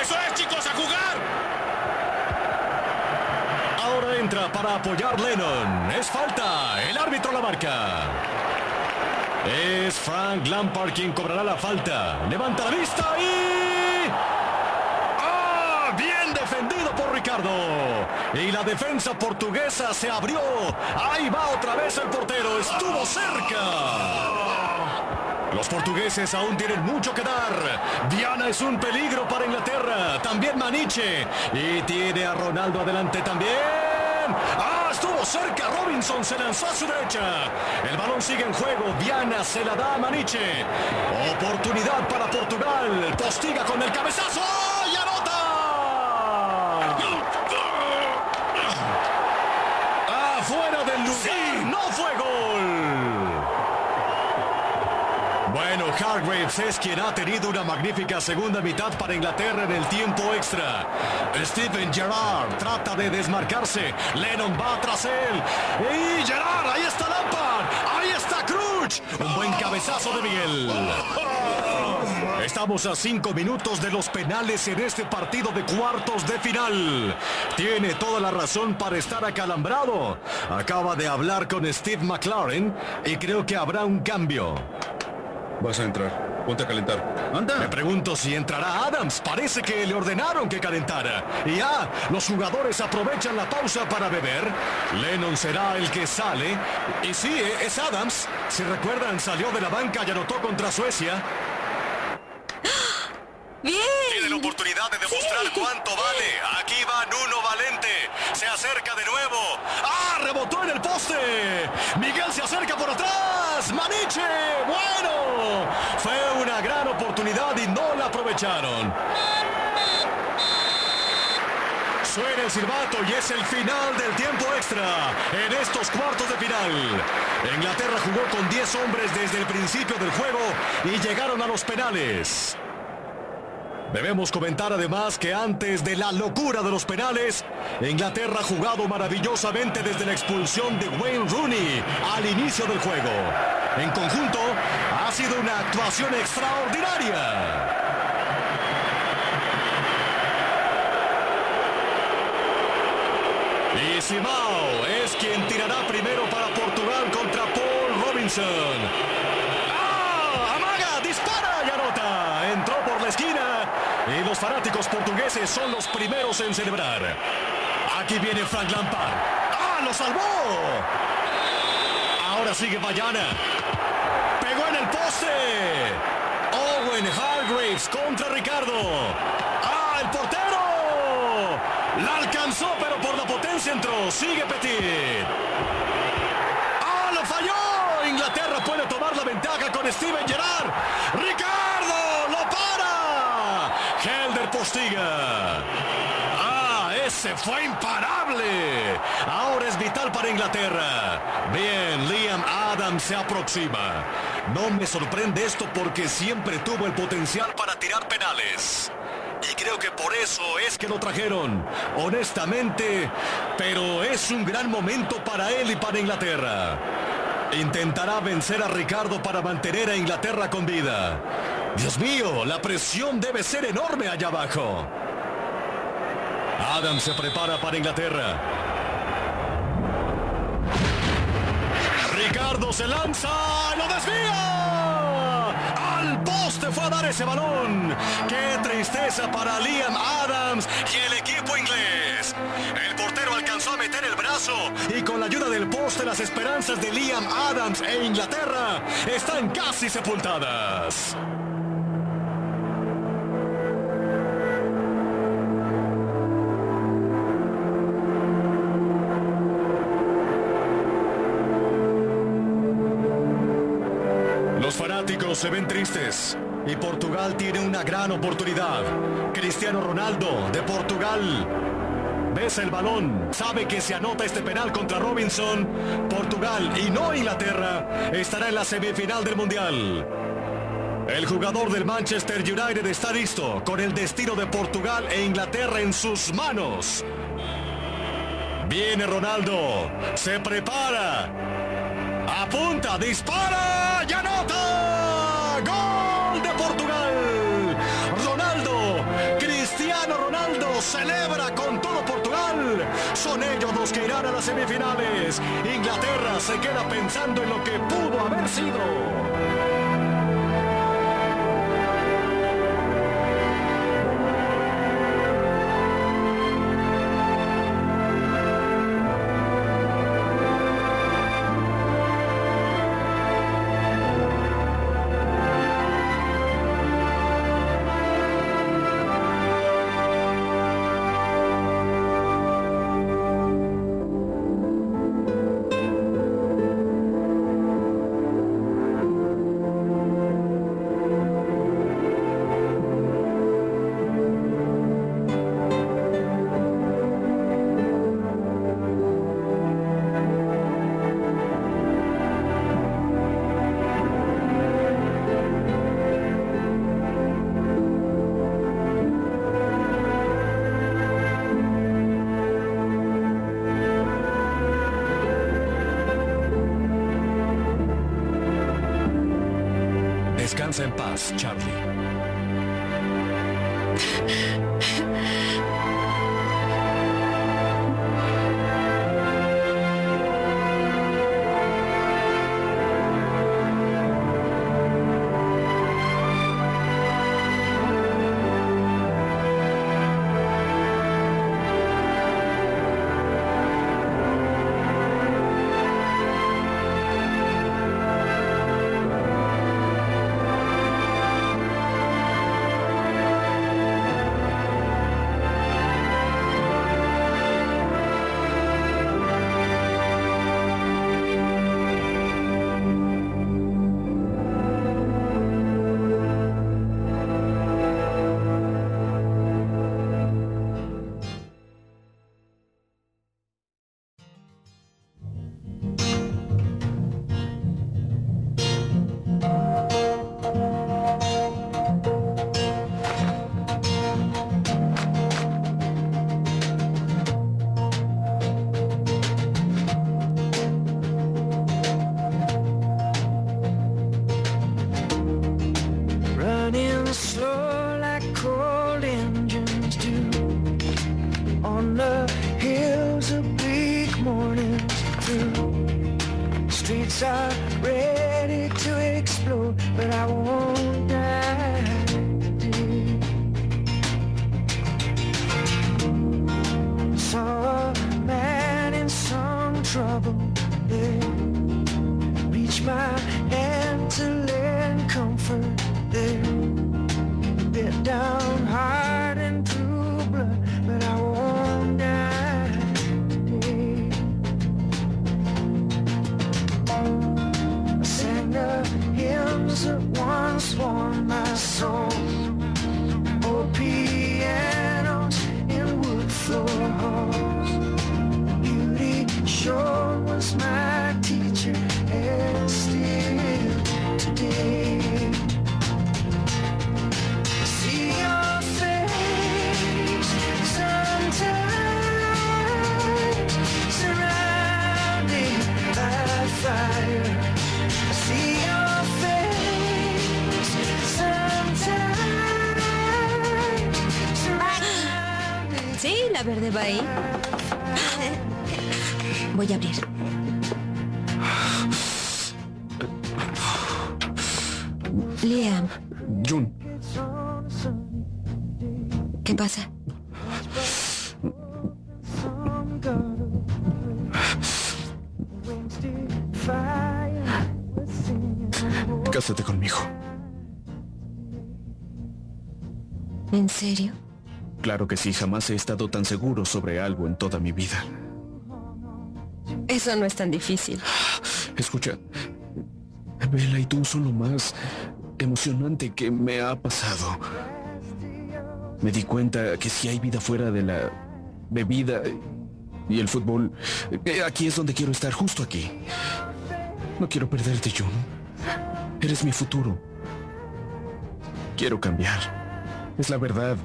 ¡Eso es, chicos, a jugar! Ahora entra para apoyar Lennon. Es falta. El árbitro la marca. Es Frank Lampard quien cobrará la falta. Levanta la vista y... Y la defensa portuguesa se abrió. Ahí va otra vez el portero. Estuvo cerca. Los portugueses aún tienen mucho que dar. Diana es un peligro para Inglaterra. También Maniche. Y tiene a Ronaldo adelante también. ¡Ah! Estuvo cerca. Robinson se lanzó a su derecha. El balón sigue en juego. Diana se la da a Maniche. Oportunidad para Portugal. Postiga con el cabezazo. Hargraves es quien ha tenido una magnífica segunda mitad para Inglaterra en el tiempo extra. Steven Gerrard trata de desmarcarse. Lennon va tras él. Y Gerrard, ahí está Lampard. Ahí está Crouch. Un buen cabezazo de Miguel. Estamos a cinco minutos de los penales en este partido de cuartos de final. Tiene toda la razón para estar acalambrado. Acaba de hablar con Steve McLaren y creo que habrá un cambio. Vas a entrar. Ponte a calentar. ¡Anda! Me pregunto si entrará Adams. Parece que le ordenaron que calentara. Y ya, los jugadores aprovechan la pausa para beber. Lennon será el que sale. Y sí, es Adams. Si recuerdan, salió de la banca y anotó contra Suecia. <gasps> ¡Bien! Tiene la oportunidad de demostrar cuánto vale. Aquí va Nuno Valente. Se acerca de nuevo. ¡Ah! ¡Rebotó en el poste! Miguel se acerca por atrás. ¡Maniche! ¡Bueno! Fue una gran oportunidad y no la aprovecharon. Suena el silbato y es el final del tiempo extra en estos cuartos de final. Inglaterra jugó con 10 hombres desde el principio del juego y llegaron a los penales. Debemos comentar además que antes de la locura de los penales, Inglaterra ha jugado maravillosamente desde la expulsión de Wayne Rooney al inicio del juego. En conjunto, ha sido una actuación extraordinaria. Y Simao es quien tirará primero para Portugal contra Paul Robinson. ¡Ah! ¡Amaga! ¡Dispara! Y anota. Entró por la esquina. Y los fanáticos portugueses son los primeros en celebrar. Aquí viene Frank Lampard. ¡Ah! ¡Lo salvó! Ahora sigue Bayana. Pegó en el poste. Owen Hargraves contra Ricardo. ¡Ah! ¡El portero! La alcanzó, pero por la potencia entró. Sigue Petit. ¡Ah! ¡Lo falló! Inglaterra puede tomar la ventaja con Steven Gerrard. ¡Ricardo! ¡Lo para! Helder postiga. ¡Ah! Ese fue imparable. Ahora es vital para Inglaterra. Bien, Liam Adams se aproxima. No me sorprende esto porque siempre tuvo el potencial para tirar penales. Y creo que por eso es que lo trajeron. Honestamente, pero es un gran momento para él y para Inglaterra. Intentará vencer a Ricardo para mantener a Inglaterra con vida. Dios mío, la presión debe ser enorme allá abajo. Adam se prepara para Inglaterra. Ricardo se lanza, lo desvía. Al poste fue a dar ese balón. Qué tristeza para Liam Adams y el equipo inglés. Alcanzó a meter el brazo y con la ayuda del poste las esperanzas de Liam Adams e Inglaterra están casi sepultadas. Los fanáticos se ven tristes y Portugal tiene una gran oportunidad. Cristiano Ronaldo de Portugal besa el balón, sabe que si anota este penal contra Robinson, Portugal y no Inglaterra estará en la semifinal del Mundial. El jugador del Manchester United está listo con el destino de Portugal e Inglaterra en sus manos. Viene Ronaldo, se prepara, apunta, dispara y anota. ¡Gol de Portugal! Ronaldo, Cristiano Ronaldo celebra con todo. Son ellos los que irán a las semifinales. Inglaterra se queda pensando en lo que pudo haber sido. Claro que sí, jamás he estado tan seguro sobre algo en toda mi vida. Eso no es tan difícil. Escucha, Bella y tú son lo más emocionante que me ha pasado. Me di cuenta que si hay vida fuera de la bebida y el fútbol, eh, aquí es donde quiero estar, justo aquí. No quiero perderte, Jun. Eres mi futuro. Quiero cambiar. Es la verdad.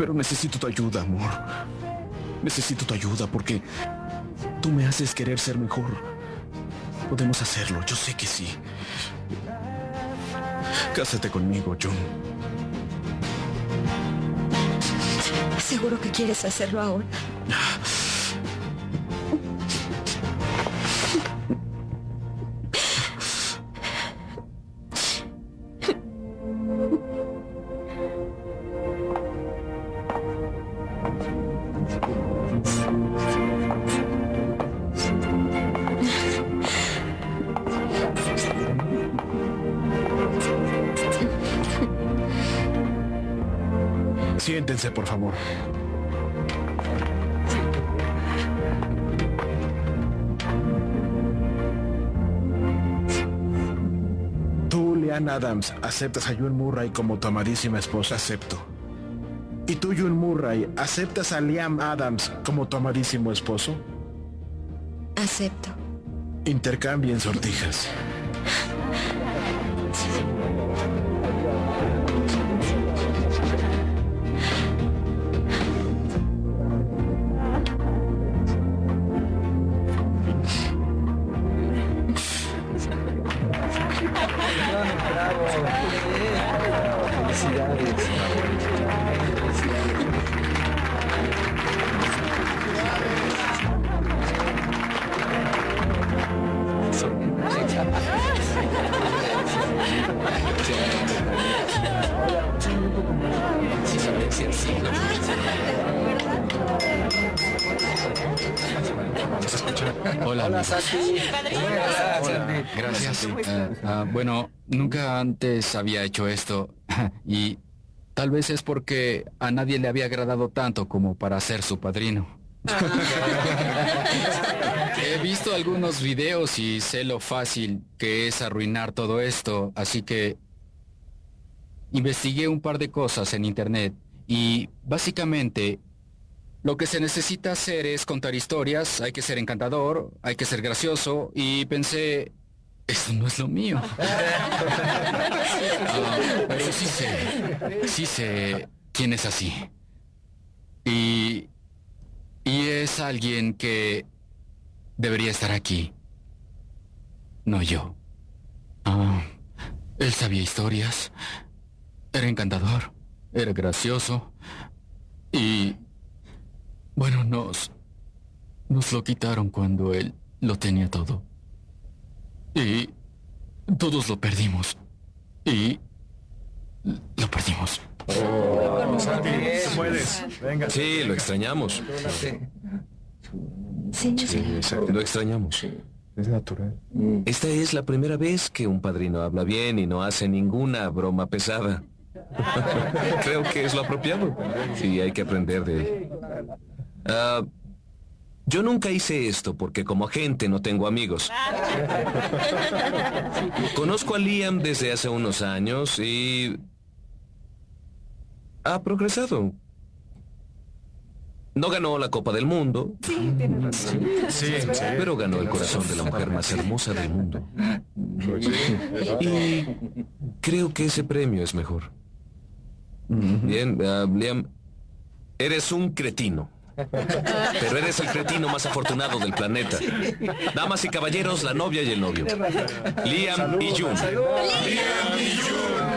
Pero necesito tu ayuda, amor. Necesito tu ayuda porque tú me haces querer ser mejor. Podemos hacerlo, yo sé que sí. Cásate conmigo, Jun. ¿Seguro que quieres hacerlo ahora? Adams, ¿aceptas a June Murray como tu amadísima esposa? Acepto. ¿Y tú, June Murray, aceptas a Liam Adams como tu amadísimo esposo? Acepto. Intercambien sortijas. Antes había hecho esto. <laughs> Y tal vez es porque a nadie le había agradado tanto como para ser su padrino. <laughs> He visto algunos videos y sé lo fácil que es arruinar todo esto, así que investigué un par de cosas en internet y básicamente lo que se necesita hacer es contar historias, hay que ser encantador, hay que ser gracioso y pensé, esto no es lo mío. <laughs> Ah, pero sí sé, sí sé quién es así. Y, y es alguien que debería estar aquí, no yo. Ah, él sabía historias, era encantador, era gracioso y bueno, nos... Nos lo quitaron cuando él lo tenía todo. Y... Todos lo perdimos. Y... Lo perdimos. puedes. Venga. Sí, lo extrañamos. Sí, Lo extrañamos. Es natural. Esta es la primera vez que un padrino habla bien y no hace ninguna broma pesada. <laughs> Creo que es lo apropiado. Sí, hay que aprender de él. Ah, yo nunca hice esto porque como agente no tengo amigos. <laughs> Conozco a Liam desde hace unos años y ha progresado. No ganó la Copa del Mundo, Sí, tiene razón. pero ganó el corazón de la mujer más hermosa del mundo. Y creo que ese premio es mejor. Bien, ah, Liam, eres un cretino. Pero eres el cretino más afortunado del planeta. Damas y caballeros, la novia y el novio. Liam y June. Liam y June.